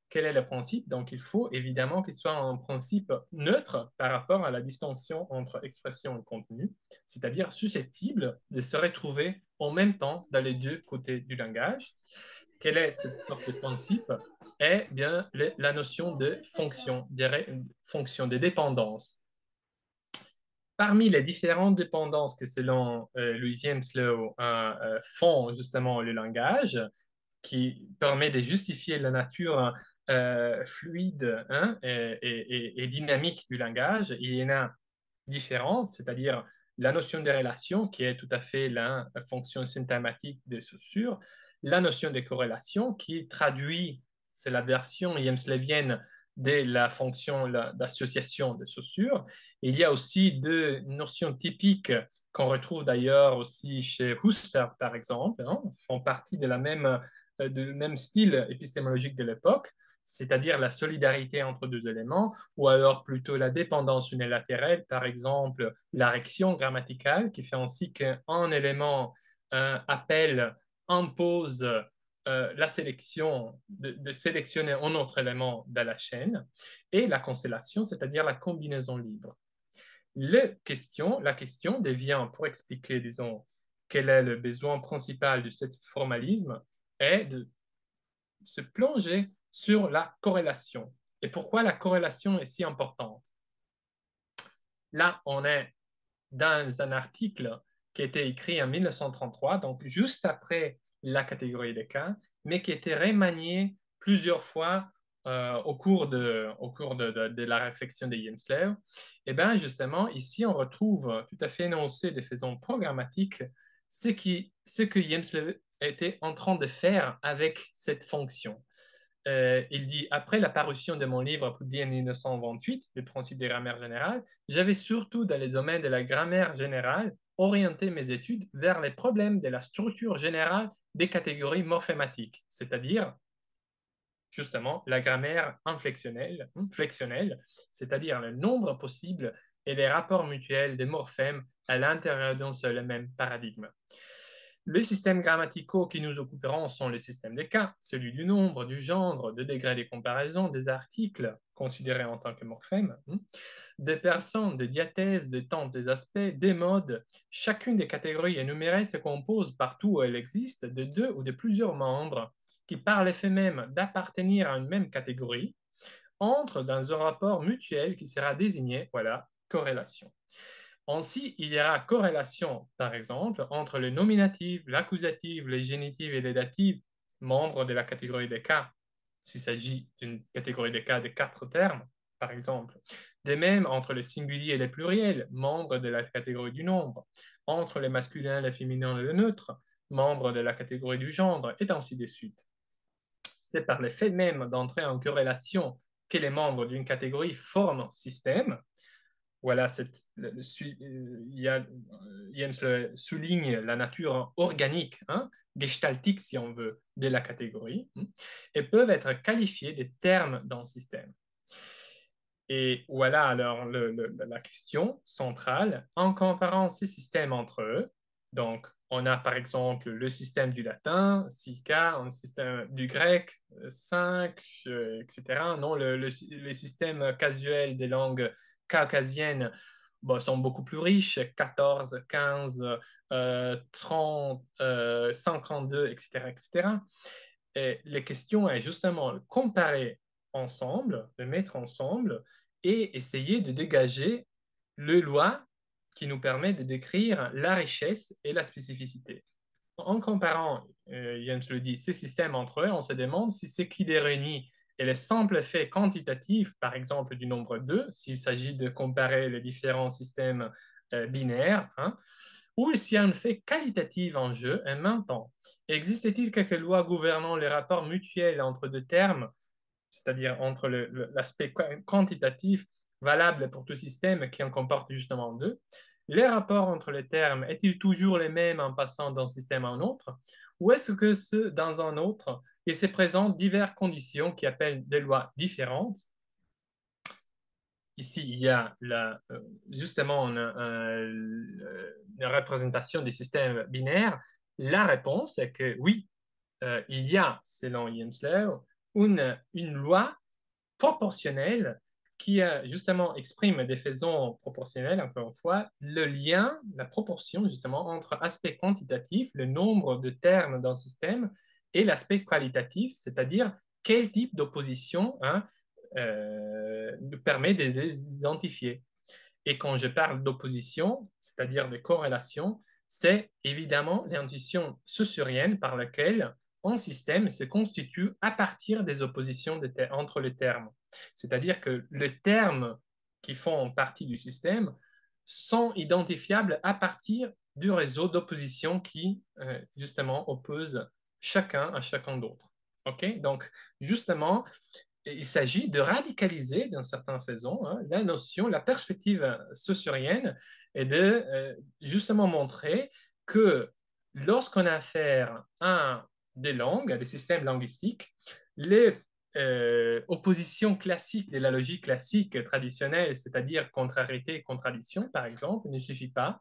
Speaker 3: Quel est le principe? Donc, il faut évidemment qu'il soit un principe neutre par rapport à la distinction entre expression et contenu, c'est-à-dire susceptible de se retrouver en même temps dans les deux côtés du langage. Quelle est cette sorte de principe? Eh bien la notion de fonction, des fonction de dépendance parmi les différentes dépendances que selon euh, Louis Slow euh, font justement le langage, qui permet de justifier la nature euh, fluide hein, et, dynamique du langage, il y en a différentes, c'est-à-dire la notion des relations, qui est tout à fait la fonction syntagmatique de Saussure, la notion des corrélations, qui traduit, c'est la version yemslevienne de la fonction d'association de Saussure. Il y a aussi deux notions typiques qu'on retrouve d'ailleurs aussi chez Husserl, par exemple, hein, font partie de la même, euh, du même style épistémologique de l'époque, c'est-à-dire la solidarité entre deux éléments, ou alors plutôt la dépendance unilatérale, par exemple la réaction grammaticale, qui fait ainsi qu'un élément un appel impose euh, la sélection, de, sélectionner un autre élément dans la chaîne, et la constellation, c'est-à-dire la combinaison libre. La question devient, pour expliquer, disons, quel est le besoin principal de ce formalisme, est de se plonger sur la corrélation. Et pourquoi la corrélation est si importante? Là, on est dans un article qui a été écrit en 1933, donc juste après la catégorie des cas, mais qui était remaniée plusieurs fois euh, au cours, de, au cours de, de, la réflexion de Yemsler, et eh bien justement, ici, on retrouve tout à fait énoncé de façon programmatique ce, qui, ce que était en train de faire avec cette fonction. Euh, il dit Après la parution de mon livre publié en 1928, Le principe des grammaires générales, j'avais surtout dans les domaines de la grammaire générale orienté mes études vers les problèmes de la structure générale des catégories morphématiques, c'est-à-dire justement la grammaire inflexionnelle, flexionnelle, c'est-à-dire le nombre possible et les rapports mutuels des morphèmes à l'intérieur d'un seul et même paradigme. Les systèmes grammaticaux qui nous occuperont sont les systèmes des cas, celui du nombre, du genre, de degrés de comparaison, des articles considérés en tant que morphèmes, hein, des personnes, des diathèses, des temps, des aspects, des modes. Chacune des catégories énumérées se compose partout où elle existe de deux ou de plusieurs membres qui, par l'effet même d'appartenir à une même catégorie, entrent dans un rapport mutuel qui sera désigné, voilà, corrélation. Ainsi, il y aura corrélation, par exemple, entre les nominatifs, l'accusatif, les génitifs et les datifs, membres de la catégorie des cas, s'il s'agit d'une catégorie des cas de quatre termes, par exemple. De même, entre les singuliers et les pluriels, membres de la catégorie du nombre, entre les masculins, les féminins et les neutres, membres de la catégorie du genre, et ainsi de suite c'est par le fait même d'entrer en corrélation que les membres d'une catégorie forment système. Voilà, cette, euh, souligne la nature organique, hein, gestaltique si on veut, de la catégorie, hein, et peuvent être qualifiés des termes d'un système. Et voilà alors la question centrale. En comparant ces systèmes entre eux, donc on a par exemple le système du latin, 6K, un système du grec, 5, euh, etc. Non, le, les systèmes casuels des langues caucasiennes sont beaucoup plus riches, 14, 15, 30, 132, etc. etc. Et les questions est justement de comparer ensemble, de mettre ensemble et essayer de dégager le loi qui nous permet de décrire la richesse et la spécificité. En comparant, euh, Jens le dit, ces systèmes entre eux, on se demande si ce qui les réunit est le simple fait quantitatif, par exemple du nombre 2, s'il s'agit de comparer les différents systèmes euh, binaires, hein, ou s'il y a un fait qualitatif en jeu en même. Existe-t-il quelques lois gouvernant les rapports mutuels entre deux termes, c'est-à-dire entre l'aspect quantitatif valable pour tout système qui en comporte justement deux? Les rapports entre les termes est-il toujours les mêmes en passant d'un système à un autre? Ou est-ce que ce, dans un autre, il se présente diverses conditions qui appellent des lois différentes Ici, il y a euh, justement une, représentation du système binaire. La réponse est que oui, euh, il y a, selon Jensler, une, une loi proportionnelle qui justement exprime des faisons proportionnelles, encore une fois, le lien, la proportion justement entre aspect quantitatif, le nombre de termes d'un système, et l'aspect qualitatif, c'est-à-dire quel type d'opposition hein, euh, permet de les identifier. Et quand je parle d'opposition, c'est-à-dire de corrélation, c'est évidemment l'intuition saussurienne par laquelle un système se constitue à partir des oppositions entre les termes. C'est-à-dire que les termes qui font partie du système sont identifiables à partir du réseau d'opposition qui, euh, justement, oppose chacun à chacun d'autre. OK? Donc, justement, il s'agit de radicaliser, d'une certaine façon, hein, la notion, la perspective saussurienne et de euh, justement montrer que lorsqu'on a affaire à des langues, à des systèmes linguistiques, les euh, opposition classique de la logique classique traditionnelle, c'est-à-dire contrariété et contradiction, par exemple, ne suffit pas.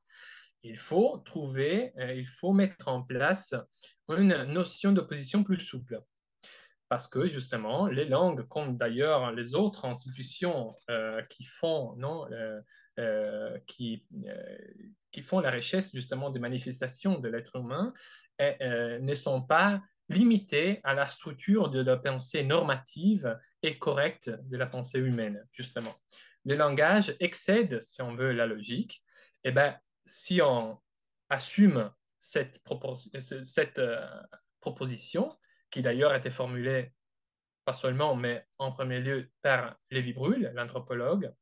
Speaker 3: Il faut trouver, euh, il faut mettre en place une notion d'opposition plus souple. Parce que justement, les langues, comme d'ailleurs les autres institutions euh, qui font, non, qui, qui font la richesse justement des manifestations de l'être humain, ne sont pas limité à la structure de la pensée normative et correcte de la pensée humaine, justement. Le langage excède, si on veut, la logique. Et eh bien, si on assume cette, cette euh, proposition, qui d'ailleurs a été formulée pas seulement, mais en premier lieu par Lévi Brûle, l'anthropologue,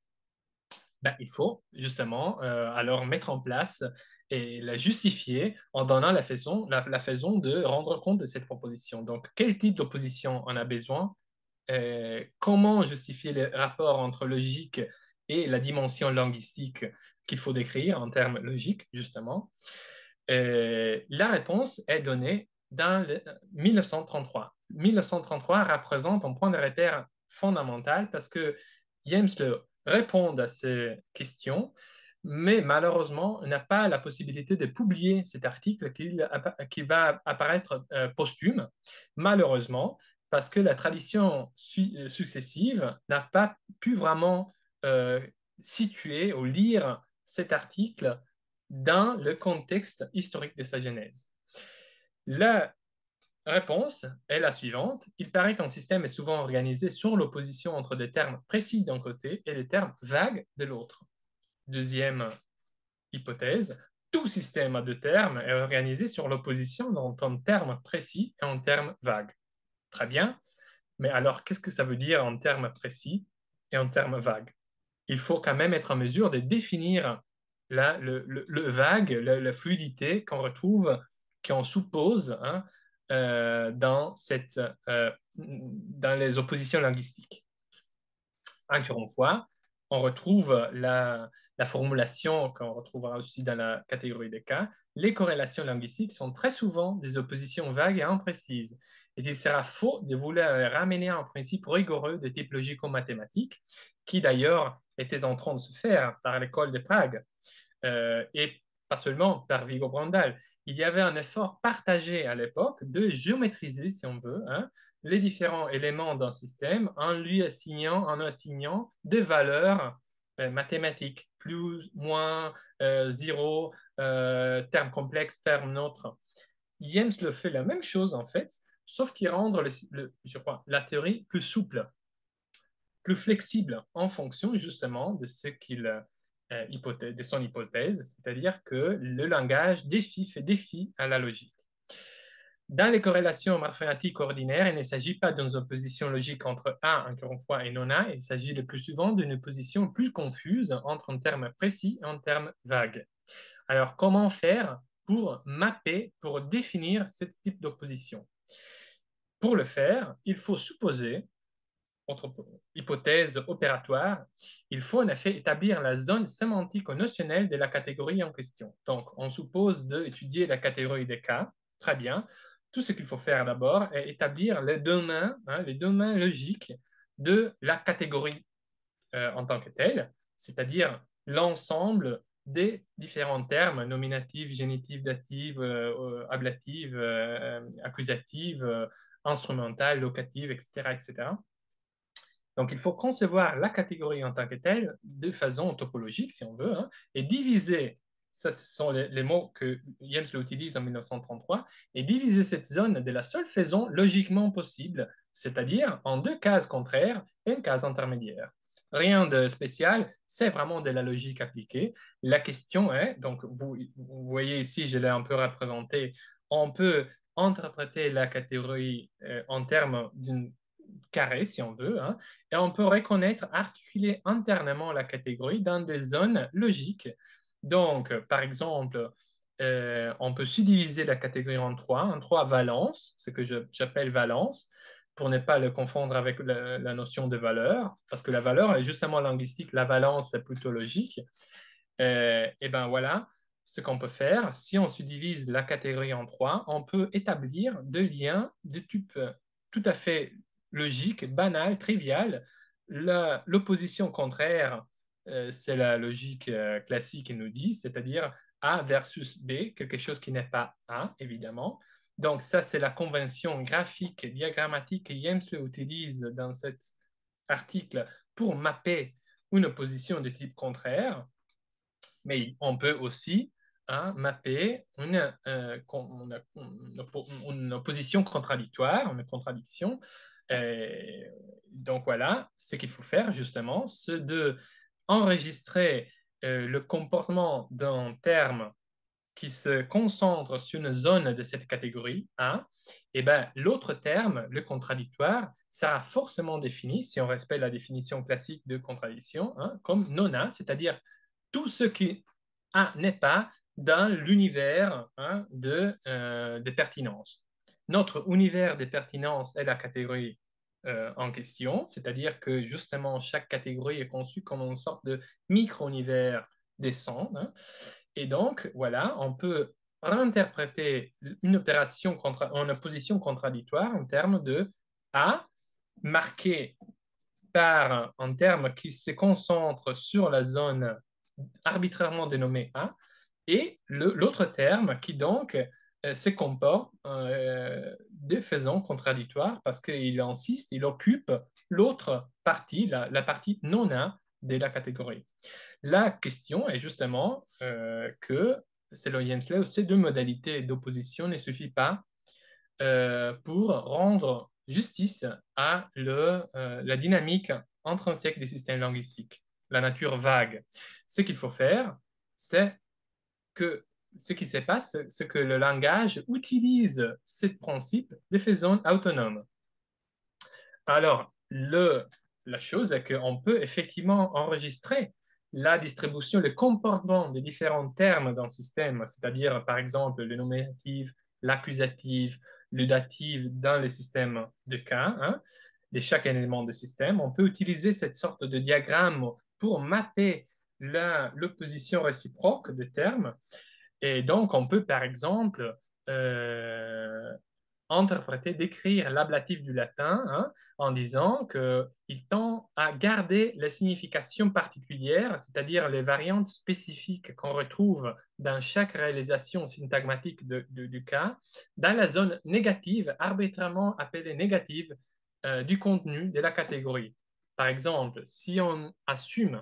Speaker 3: ben, il faut justement euh, alors mettre en place et la justifier en donnant la façon, la, façon de rendre compte de cette proposition. Donc, quel type d'opposition on a besoin? Euh, Comment justifier les rapports entre logique et la dimension linguistique qu'il faut décrire en termes logiques, justement euh, La réponse est donnée dans 1933. 1933 représente un point de repère fondamental parce que James répond à ces questions, mais malheureusement n'a pas la possibilité de publier cet article qui, va apparaître euh, posthume, malheureusement, parce que la tradition successive n'a pas pu vraiment euh, situer ou lire cet article dans le contexte historique de sa genèse. La réponse est la suivante. Il paraît qu'un système est souvent organisé sur l'opposition entre des termes précis d'un côté et des termes vagues de l'autre. Deuxième hypothèse, tout système à deux termes est organisé sur l'opposition entre un terme précis et un terme vague. Très bien, mais alors qu'est-ce que ça veut dire en termes précis et en termes vagues Il faut quand même être en mesure de définir le, vague, la, fluidité qu'on retrouve, qu'on suppose hein, euh, dans, cette, euh, dans les oppositions linguistiques. Encore une fois, on retrouve la, la formulation qu'on retrouvera aussi dans la catégorie des cas. Les corrélations linguistiques sont très souvent des oppositions vagues et imprécises. Et il sera faux de vouloir ramener un principe rigoureux de type logico-mathématique, qui d'ailleurs était en train de se faire par l'école de Prague. Euh, et pas seulement par Vigo Brandal. Il y avait un effort partagé à l'époque de géométriser, si on veut, hein, les différents éléments d'un système en lui assignant, en assignant des valeurs euh, mathématiques, plus, moins, euh, zéro, terme complexe, terme neutre. James le fait la même chose en fait, sauf qu'il rend, la théorie plus souple, plus flexible en fonction justement de euh, de son hypothèse, c'est-à-dire que le langage défie, fait défi à la logique. Dans les corrélations morphématiques ordinaires, il ne s'agit pas d'une opposition logique entre A, encore une fois, et non A, il s'agit le plus souvent d'une opposition plus confuse entre un terme précis et un terme vague. Alors, comment faire pour mapper, pour définir ce type d'opposition? Pour le faire, il faut supposer autre hypothèse opératoire, il faut en effet établir la zone sémantico-notionnelle de la catégorie en question. Donc, on suppose d'étudier la catégorie des cas. Très bien. Tout ce qu'il faut faire d'abord est établir les domaines, hein, les domaines logiques de la catégorie euh, en tant que telle, c'est-à-dire l'ensemble des différents termes, nominatifs, génitifs, datifs, euh, euh, ablatifs, accusatifs, instrumentales, locatives, etc., etc. Donc, il faut concevoir la catégorie en tant que telle de façon topologique, si on veut, hein, et diviser, ça ce sont les, mots que James utilise en 1933, et diviser cette zone de la seule façon logiquement possible, c'est-à-dire en deux cases contraires et une case intermédiaire. Rien de spécial, c'est vraiment de la logique appliquée. La question est, donc vous, voyez ici, je l'ai un peu représenté, on peut interpréter la catégorie euh, en termes d'une carré, si on veut, hein, et on peut reconnaître, articuler internement la catégorie dans des zones logiques. Donc, par exemple, euh, on peut subdiviser la catégorie en trois, en trois valences, ce que j'appelle valence, pour ne pas le confondre avec la, notion de valeur, parce que la valeur est justement linguistique, la valence est plutôt logique. Euh, et bien voilà, ce qu'on peut faire, si on subdivise la catégorie en trois, on peut établir deux liens de type tout à fait logique, banale, triviale. L'opposition contraire, euh, c'est la logique euh, classique qui nous dit, c'est-à-dire A versus B, quelque chose qui n'est pas A, évidemment. Donc ça, c'est la convention graphique, diagrammatique que James utilise dans cet article pour mapper une opposition de type contraire. Mais on peut aussi hein, mapper une, euh, opposition contradictoire, une contradiction euh, donc voilà, ce qu'il faut faire justement, c'est de enregistrer euh, le comportement d'un terme qui se concentre sur une zone de cette catégorie A, et eh ben, l'autre terme, le contradictoire, sera forcément défini, si on respecte la définition classique de contradiction, hein, comme nona, c'est-à-dire tout ce qui A n'est pas dans l'univers hein, de, euh, pertinence. Notre univers de pertinence est la catégorie euh, en question, c'est-à-dire que justement chaque catégorie est conçue comme une sorte de micro-univers des sons. Hein. Et donc, voilà, on peut réinterpréter une opération en opposition contradictoire en termes de A marqué par un terme qui se concentre sur la zone arbitrairement dénommée A et l'autre terme qui donc euh, se comporte euh, de contradictoire parce qu'il insiste, il occupe l'autre partie, la, partie non A de la catégorie. La question est justement euh, que, selon Yemsler, ces deux modalités d'opposition ne suffisent pas euh, pour rendre justice à le, la dynamique intrinsèque des systèmes linguistiques, la nature vague. Ce qu'il faut faire, c'est que ce qui se passe, c'est que le langage utilise ce principe de façon autonome. Alors, le, la chose est qu'on peut effectivement enregistrer la distribution, le comportement des différents termes dans le système, c'est-à-dire par exemple le nominatif, l'accusatif, le datif dans le système de cas, hein, de chaque élément de système. On peut utiliser cette sorte de diagramme pour mapper l'opposition réciproque de termes et donc, on peut, par exemple, euh, interpréter, décrire l'ablatif du latin hein, en disant qu'il tend à garder les significations particulières, c'est-à-dire les variantes spécifiques qu'on retrouve dans chaque réalisation syntagmatique du cas, dans la zone négative, arbitrairement appelée négative, euh, du contenu de la catégorie. Par exemple, si on assume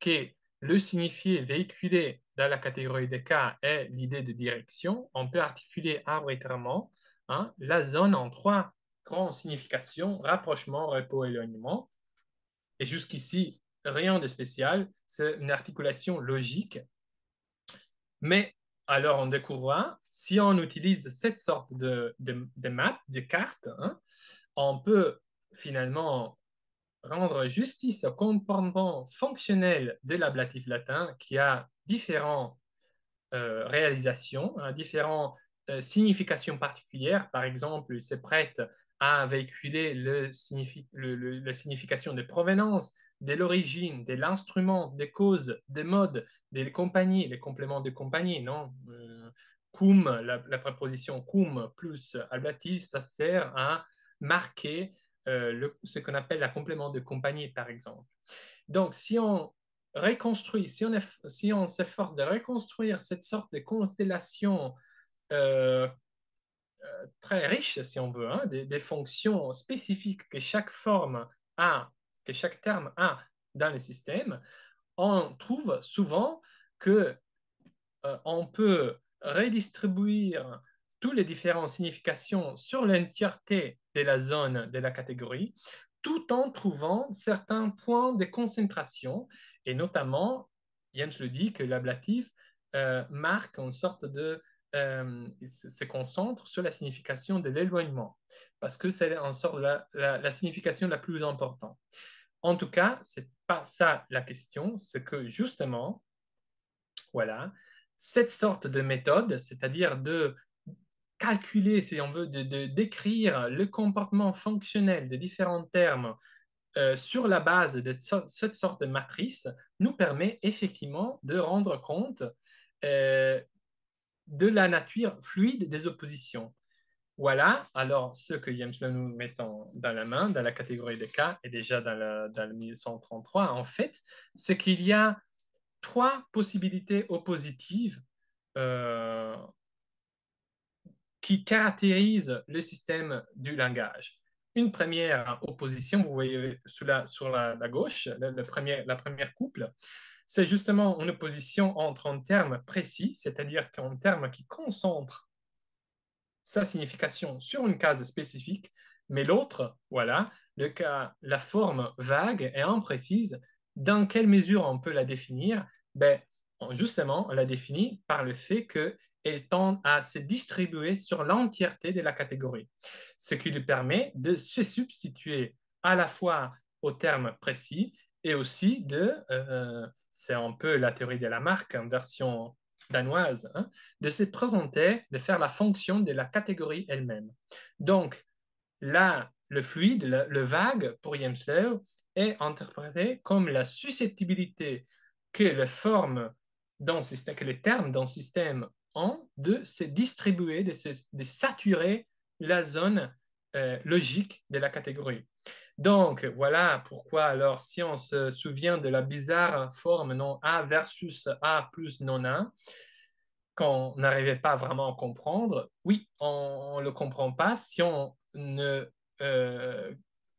Speaker 3: que le signifié véhiculé dans la catégorie des cas est l'idée de direction, on peut articuler arbitrairement hein, la zone en trois grandes significations, rapprochement, repos, éloignement. Et jusqu'ici, rien de spécial, c'est une articulation logique. Mais alors on découvrira, si on utilise cette sorte de, de, de map, de carte, hein, on peut finalement rendre justice au comportement fonctionnel de l'ablatif latin qui a différentes euh, réalisations, hein, différentes euh, significations particulières. Par exemple, il se prête à véhiculer le la signification de provenance, de l'origine, de l'instrument, des causes, des modes, des compagnies, les compléments de compagnie, non? Euh, cum, la, préposition cum plus ablatif, ça sert à marquer ce qu'on appelle la complément de compagnie, par exemple. Donc, si on reconstruit, si on, si on s'efforce de reconstruire cette sorte de constellation euh, euh, très riche, si on veut, hein, des, fonctions spécifiques que chaque forme a, que chaque terme a dans le système, on trouve souvent que euh, on peut redistribuer toutes les différentes significations sur l'entièreté de la zone de la catégorie tout en trouvant certains points de concentration, et notamment, Jens le dit, que l'ablatif euh, marque une sorte de... Euh, se concentre sur la signification de l'éloignement, parce que c'est en sorte la, la, signification la plus importante. En tout cas, c'est pas ça la question, c'est que justement, voilà, cette sorte de méthode, c'est-à-dire de calculer, si on veut, de, décrire le comportement fonctionnel des différents termes euh, sur la base de cette sorte de matrice nous permet effectivement de rendre compte euh, de la nature fluide des oppositions. Voilà, alors ce que James nous met dans la main, dans la catégorie des cas, et déjà dans, le 1133, en fait, c'est qu'il y a trois possibilités oppositives euh, qui caractérise le système du langage. Une première opposition, vous voyez sur la, sur la, gauche, le, la première couple, c'est justement une opposition entre un terme précis, c'est-à-dire qu'un terme qui concentre sa signification sur une case spécifique, mais l'autre, voilà, le cas, la forme vague et imprécise, dans quelle mesure on peut la définir? Ben, justement, on l'a définie par le fait qu'elle tend à se distribuer sur l'entièreté de la catégorie, ce qui lui permet de se substituer à la fois au terme précis et aussi de, euh, c'est un peu la théorie de la marque en version danoise, hein, de se présenter, de faire la fonction de la catégorie elle-même. Donc, là, le fluide, le, vague, pour Yemsler, est interprété comme la susceptibilité que les formes dans système, que les termes le système ont de se distribuer, de, de saturer la zone euh, logique de la catégorie. Donc, voilà pourquoi, alors, si on se souvient de la bizarre forme non A versus A plus non A, qu'on n'arrivait pas vraiment à comprendre, oui, on ne le comprend pas si on ne euh,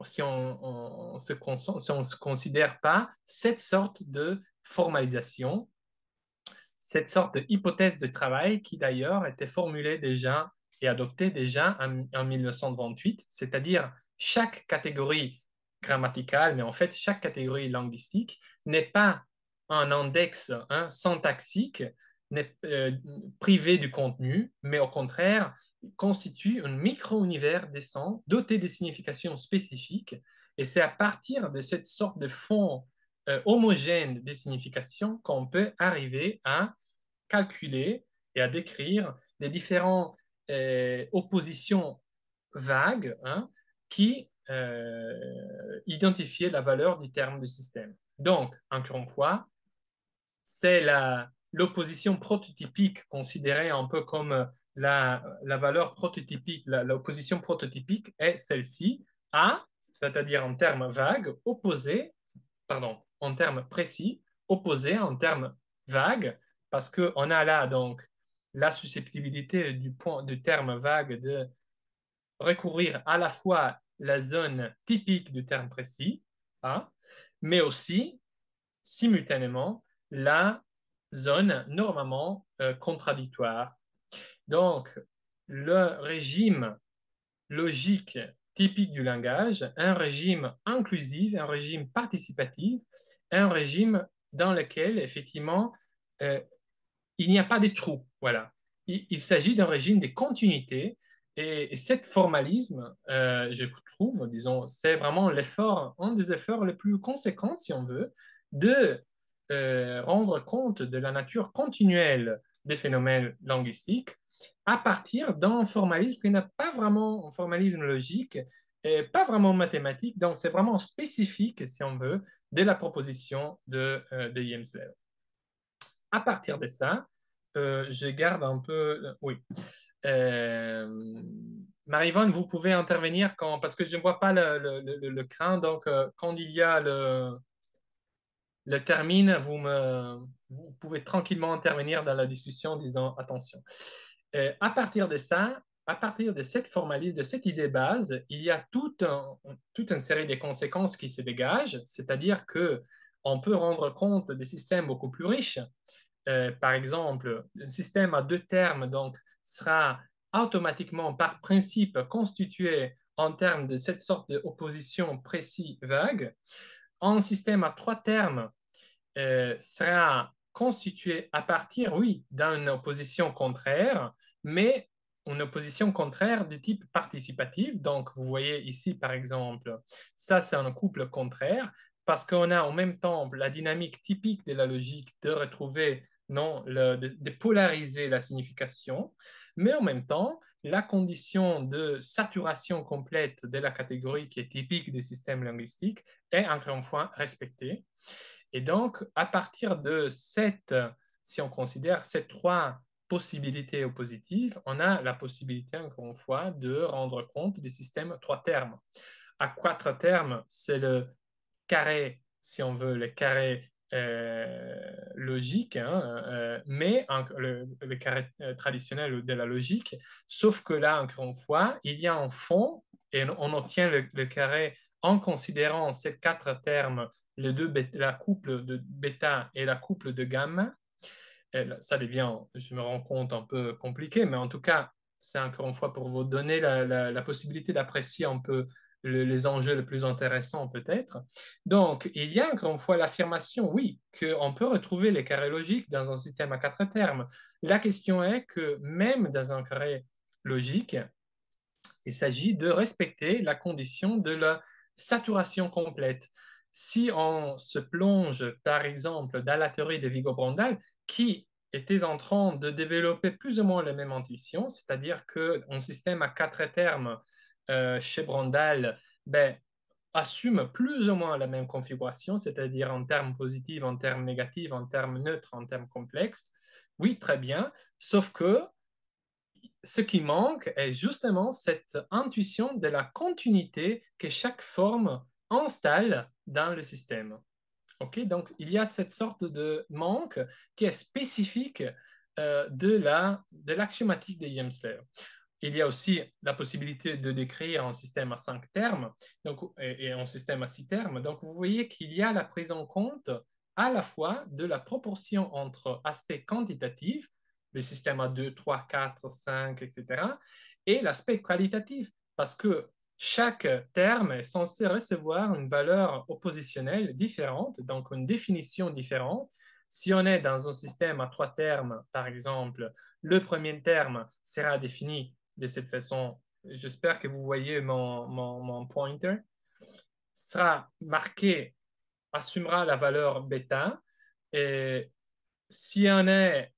Speaker 3: si on, se, si on se considère pas cette sorte de formalisation, cette sorte d'hypothèse de travail qui d'ailleurs était formulée déjà et adoptée déjà en 1928, c'est-à-dire chaque catégorie grammaticale, mais en fait chaque catégorie linguistique n'est pas un index hein, syntaxique euh, privé du contenu, mais au contraire constitue un micro-univers des sons doté de significations spécifiques. Et c'est à partir de cette sorte de fond euh, homogène des significations qu'on peut arriver à calculer et à décrire les différentes euh, oppositions vagues hein, qui euh, identifiaient la valeur du terme du système. Donc, encore une fois, c'est l'opposition prototypique considérée un peu comme la, la valeur prototypique, l'opposition prototypique est celle-ci, A, c'est-à-dire en termes vagues, opposé, pardon, en termes précis, opposé en termes vagues, parce qu'on a là donc la susceptibilité du, point, du terme vague de recourir à la fois la zone typique du terme précis, A, mais aussi simultanément la zone normalement euh, contradictoire donc, le régime logique typique du langage, un régime inclusif, un régime participatif, un régime dans lequel, effectivement, euh, il n'y a pas de trous. Voilà. Il, s'agit d'un régime de continuité. Et, et cet formalisme, euh, je trouve, disons, c'est vraiment l'effort, un des efforts les plus conséquents, si on veut, de euh, rendre compte de la nature continuelle des phénomènes linguistiques à partir d'un formalisme qui n'est pas vraiment un formalisme logique et pas vraiment mathématique, donc c'est vraiment spécifique, si on veut, de la proposition de, euh, de À partir de ça, euh, je garde un peu... Euh, oui. Euh, Marivonne, vous pouvez intervenir quand, parce que je ne vois pas le, le, le, crin, donc quand il y a le, le termine, vous, me, vous pouvez tranquillement intervenir dans la discussion en disant attention. Euh, à partir de ça, à partir de cette formalisme, de cette idée base, il y a toute, toute une série de conséquences qui se dégagent, c'est-à-dire que on peut rendre compte des systèmes beaucoup plus riches. Euh, par exemple, un système à deux termes donc sera automatiquement, par principe, constitué en termes de cette sorte d'opposition précis-vague. Un système à trois termes euh, sera constitué à partir, oui, d'une opposition contraire, mais une opposition contraire du type participatif. Donc, vous voyez ici, par exemple, ça, c'est un couple contraire parce qu'on a en même temps la dynamique typique de la logique de retrouver, non, de, polariser la signification, mais en même temps, la condition de saturation complète de la catégorie qui est typique des systèmes linguistiques est encore une fois respectée. Et donc, à partir de cette, si on considère ces trois possibilités positives, on a la possibilité, encore une fois, de rendre compte du système trois termes. À quatre termes, c'est le carré, si on veut, le carré euh, logique, hein, euh, mais le, carré euh, traditionnel de la logique, sauf que là, encore une fois, il y a un fond et on obtient le, carré en considérant ces quatre termes, les deux, la couple de bêta et la couple de gamma, ça devient, je me rends compte, un peu compliqué, mais en tout cas, c'est encore une fois pour vous donner la, possibilité d'apprécier un peu les enjeux les plus intéressants peut-être. Donc, il y a encore une fois l'affirmation, oui, qu'on peut retrouver les carrés logiques dans un système à quatre termes. La question est que même dans un carré logique, il s'agit de respecter la condition de la saturation complète. Si on se plonge, par exemple, dans la théorie de Vigo-Brandal, qui était en train de développer plus ou moins la même intuition, c'est-à-dire qu'un système à quatre termes euh, chez Brandal ben, assume plus ou moins la même configuration, c'est-à-dire en termes positifs, en termes négatifs, en termes neutres, en termes complexes. Oui, très bien, sauf que ce qui manque est justement cette intuition de la continuité que chaque forme installe dans le système. Donc, il y a cette sorte de manque qui est spécifique euh, de l'axiomatique la, de, de Yemsler. Il y a aussi la possibilité de décrire un système à cinq termes donc, et, et un système à six termes. Donc, vous voyez qu'il y a la prise en compte à la fois de la proportion entre aspects quantitatifs, le système à 2, 3, 4, 5, etc., et l'aspect qualitatif, parce que chaque terme est censé recevoir une valeur oppositionnelle différente, donc une définition différente. Si on est dans un système à trois termes, par exemple, le premier terme sera défini de cette façon. J'espère que vous voyez mon, pointer. Sera marqué, assumera la valeur bêta. Et si on est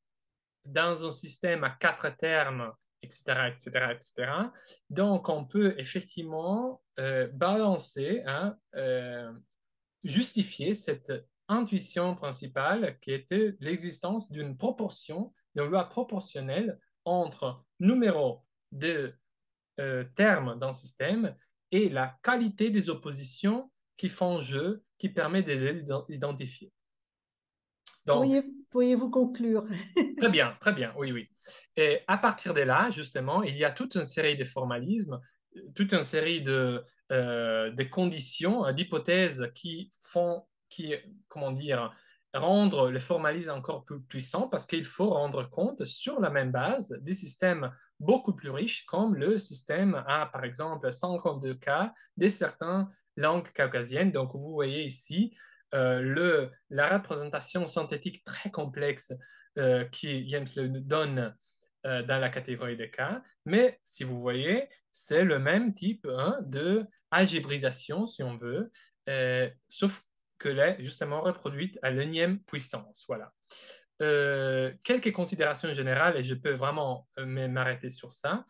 Speaker 3: dans un système à quatre termes, etc., etc., etc. Donc, on peut effectivement euh, balancer, hein, euh, justifier cette intuition principale qui était l'existence d'une proportion, d'une loi proportionnelle entre numéro de euh, termes dans le système et la qualité des oppositions qui font jeu, qui permet de les identifier.
Speaker 1: Pourriez-vous conclure?
Speaker 3: Très bien, très bien, oui, oui. Et à partir de là, justement, il y a toute une série de formalismes, toute une série de, euh, de conditions, d'hypothèses qui font, qui, comment dire, rendre le formalisme encore plus puissant parce qu'il faut rendre compte sur la même base des systèmes beaucoup plus riches comme le système à, par exemple, 52 cas de certaines langues caucasiennes. Donc, vous voyez ici euh, le, la représentation synthétique très complexe euh, qui James le donne euh, dans la catégorie des cas, mais si vous voyez, c'est le même type hein, de algébrisation, si on veut, sauf que est justement reproduite à l'énième puissance. Voilà. quelques considérations générales, et je peux vraiment m'arrêter sur ça.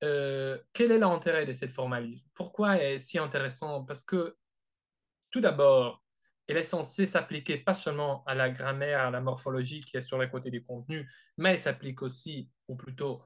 Speaker 3: quel est l'intérêt de ce formalisme? Pourquoi est si intéressant? Parce que, tout d'abord, elle est censée s'appliquer pas seulement à la grammaire, à la morphologie qui est sur les côtés du contenu, mais elle s'applique aussi, ou plutôt,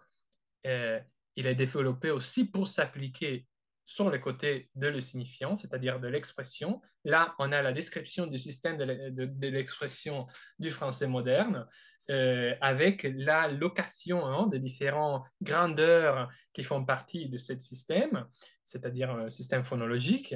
Speaker 3: euh, il est développé aussi pour s'appliquer sur les côtés de le signifiant, c'est-à-dire de l'expression. Là, on a la description du système de l'expression du français moderne, euh, avec la location hein, des différentes grandeurs qui font partie de ce système, c'est-à-dire un système phonologique,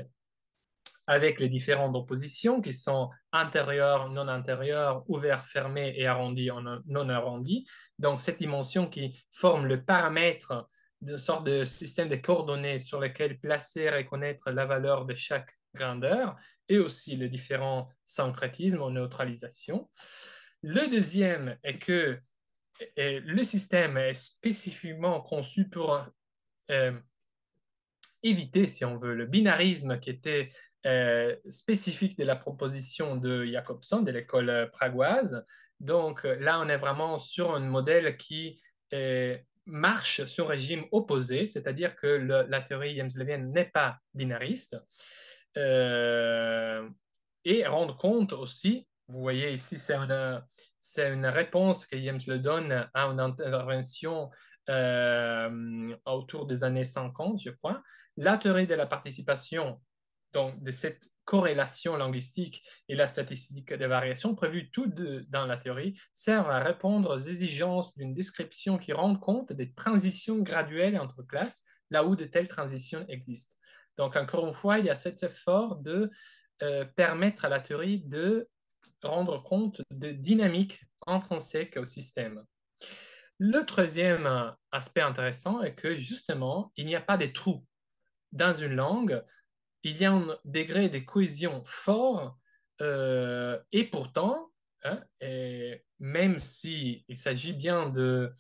Speaker 3: avec les différentes oppositions qui sont intérieures, non intérieures, ouvertes, fermées et arrondies, non arrondies. Donc, cette dimension qui forme le paramètre d'une sorte de système de coordonnées sur lequel placer et connaître la valeur de chaque grandeur et aussi les différents syncrétismes ou neutralisations. Le deuxième est que le système est spécifiquement conçu pour euh, éviter, si on veut, le binarisme qui était euh, spécifique de la proposition de Jacobson, de l'école pragoise. Donc là, on est vraiment sur un modèle qui marche sur un régime opposé, c'est-à-dire que la théorie James-Levienne n'est pas binariste. et rendre compte aussi, vous voyez ici, c'est une, une, réponse que James le donne à une intervention autour des années 50, je crois. La théorie de la participation donc de cette corrélation linguistique et la statistique des variations prévues toutes dans la théorie servent à répondre aux exigences d'une description qui rende compte des transitions graduelles entre classes, là où de telles transitions existent. Donc, encore une fois, il y a cet effort de euh, permettre à la théorie de rendre compte de dynamiques intrinsèques au système. Le troisième aspect intéressant est que justement, il n'y a pas de trous. Dans une langue, il y a un degré de cohésion fort euh, et pourtant, hein, même s'il s'agit bien de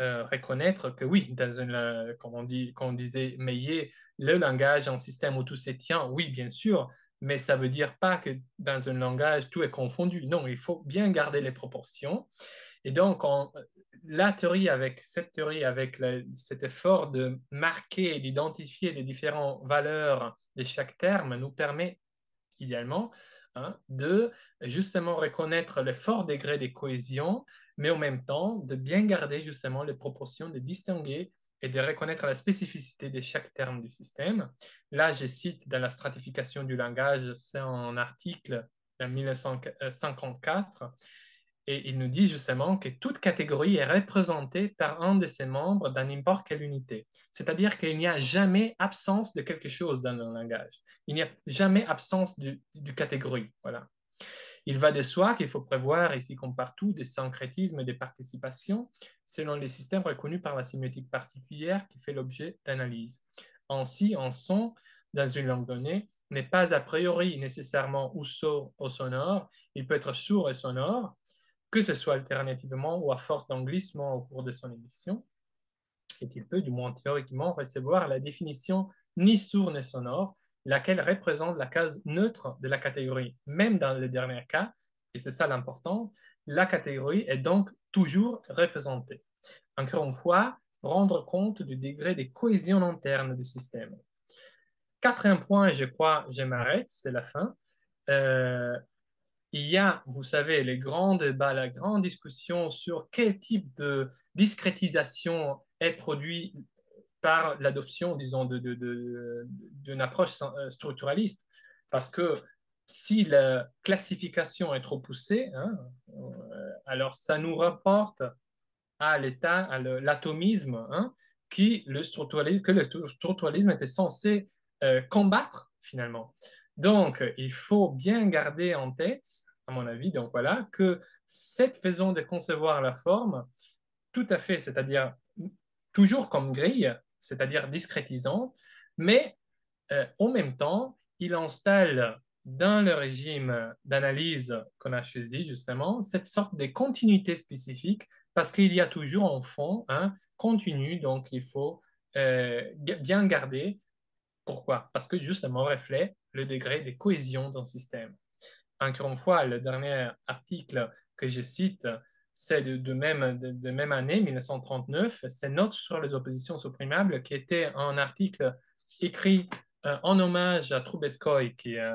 Speaker 3: euh, reconnaître que oui, dans une, comme, on dit, comme on disait Meillet, le langage en système où tout se tient, oui, bien sûr, mais ça ne veut dire pas que dans un langage, tout est confondu. Non, il faut bien garder les proportions. Et donc, cette théorie, avec cet effort de marquer et d'identifier les différentes valeurs de chaque terme, nous permet idéalement hein, de justement reconnaître le fort degré de cohésion, mais en même temps de bien garder justement les proportions, de distinguer et de reconnaître la spécificité de chaque terme du système. Là, je cite dans la stratification du langage, c'est un article de 1954, et il nous dit justement que toute catégorie est représentée par un de ses membres dans n'importe quelle unité. C'est-à-dire qu'il n'y a jamais absence de quelque chose dans un langage. Il n'y a jamais absence de, de catégorie. Voilà. Il va de soi qu'il faut prévoir, ici comme partout, des syncrétismes et des participations selon les systèmes reconnus par la sémiotique particulière qui fait l'objet d'analyse. Ainsi, un son dans une langue donnée n'est pas a priori nécessairement ou sourd ou sonore, il peut être sourd et sonore, que ce soit alternativement ou à force d'anglissement au cours de son émission, et il peut, du moins théoriquement, recevoir la définition ni sourd ni sonore, laquelle représente la case neutre de la catégorie. Même dans le dernier cas, et c'est ça l'important, la catégorie est donc toujours représentée. Encore une fois, rendre compte du degré de cohésion interne du système. Quatrième point, je crois, je m'arrête, c'est la fin. Euh, il y a, vous savez, les grands débats, la grande discussion sur quel type de discrétisation est produit par l'adoption, disons, d'une approche euh, structuraliste. Parce que si la classification est trop poussée, hein, euh, alors ça nous rapporte à l'état, à l'atomisme, hein, que le structuralisme était censé euh, combattre finalement. Donc, il faut bien garder en tête, à mon avis, donc voilà, que cette façon de concevoir la forme, tout à fait, c'est-à-dire toujours comme grille, c'est-à-dire discrétisant, mais euh, en même temps, il installe dans le régime d'analyse qu'on a choisi, justement, cette sorte de continuité spécifique, parce qu'il y a toujours en fond un continu, donc il faut euh, bien garder. Pourquoi? Parce que justement, reflète le degré de cohésion d'un système. Encore une fois, le dernier article que je cite c'est de, même, de, même année, 1939, c'est Notes sur les oppositions supprimables, qui était un article écrit euh, en hommage à Trubetskoy, qui, euh,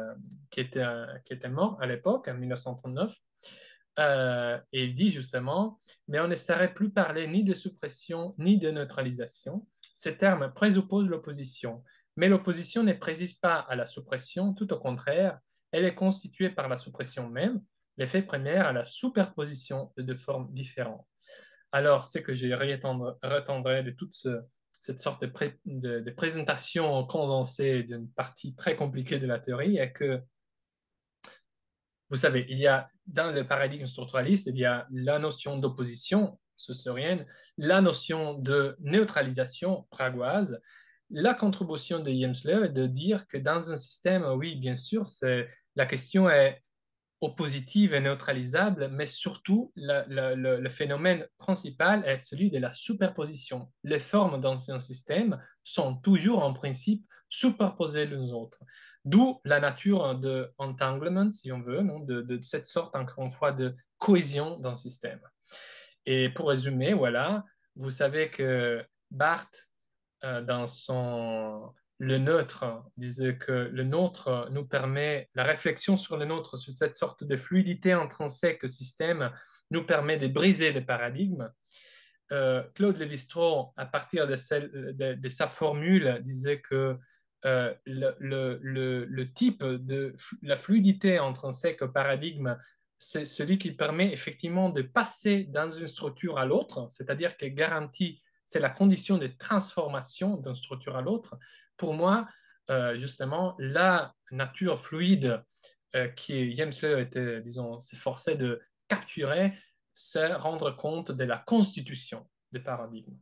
Speaker 3: qui, était, qui était mort à l'époque, en 1939. Euh, et il dit justement, mais on ne saurait plus parler ni de suppression ni de neutralisation. Ces termes présupposent l'opposition, mais l'opposition ne préside pas à la suppression, tout au contraire, elle est constituée par la suppression même, l'effet primaire à la superposition de deux formes différentes. Alors, ce que j'ai retendrai de toute cette sorte de, présentation condensée d'une partie très compliquée de la théorie est que, vous savez, il y a dans le paradigme structuraliste, il y a la notion d'opposition saussurienne, la notion de neutralisation pragoise, la contribution de Yemsler est de dire que dans un système, oui, bien sûr, la question est oppositive et neutralisable, mais surtout le, phénomène principal est celui de la superposition. Les formes dans un système sont toujours en principe superposées l'une aux autres. D'où la nature de entanglement, si on veut, De, cette sorte, encore une fois, de cohésion dans le système. Et pour résumer, voilà, vous savez que Barthes, euh, dans son le neutre disait que le nôtre nous permet, la réflexion sur le nôtre, sur cette sorte de fluidité intrinsèque au système, nous permet de briser les paradigmes. Euh, Claude Lévi-Strauss, à partir de, sa formule, disait que euh, le, type de la fluidité intrinsèque au paradigme, c'est celui qui permet effectivement de passer dans une structure à l'autre, c'est-à-dire qu'il garantit, c'est la condition de transformation d'une structure à l'autre, pour moi, euh, justement, la nature fluide euh, qui Yemsler était, disons, s'efforçait de capturer, c'est rendre compte de la constitution. des paradigmes.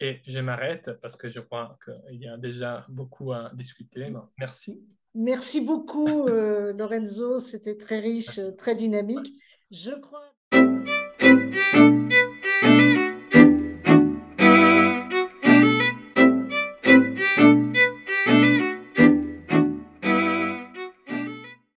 Speaker 3: Et je m'arrête parce que je crois qu'il y a déjà beaucoup à discuter. Merci.
Speaker 1: Merci beaucoup, euh, Lorenzo. C'était très riche, très dynamique. Je crois.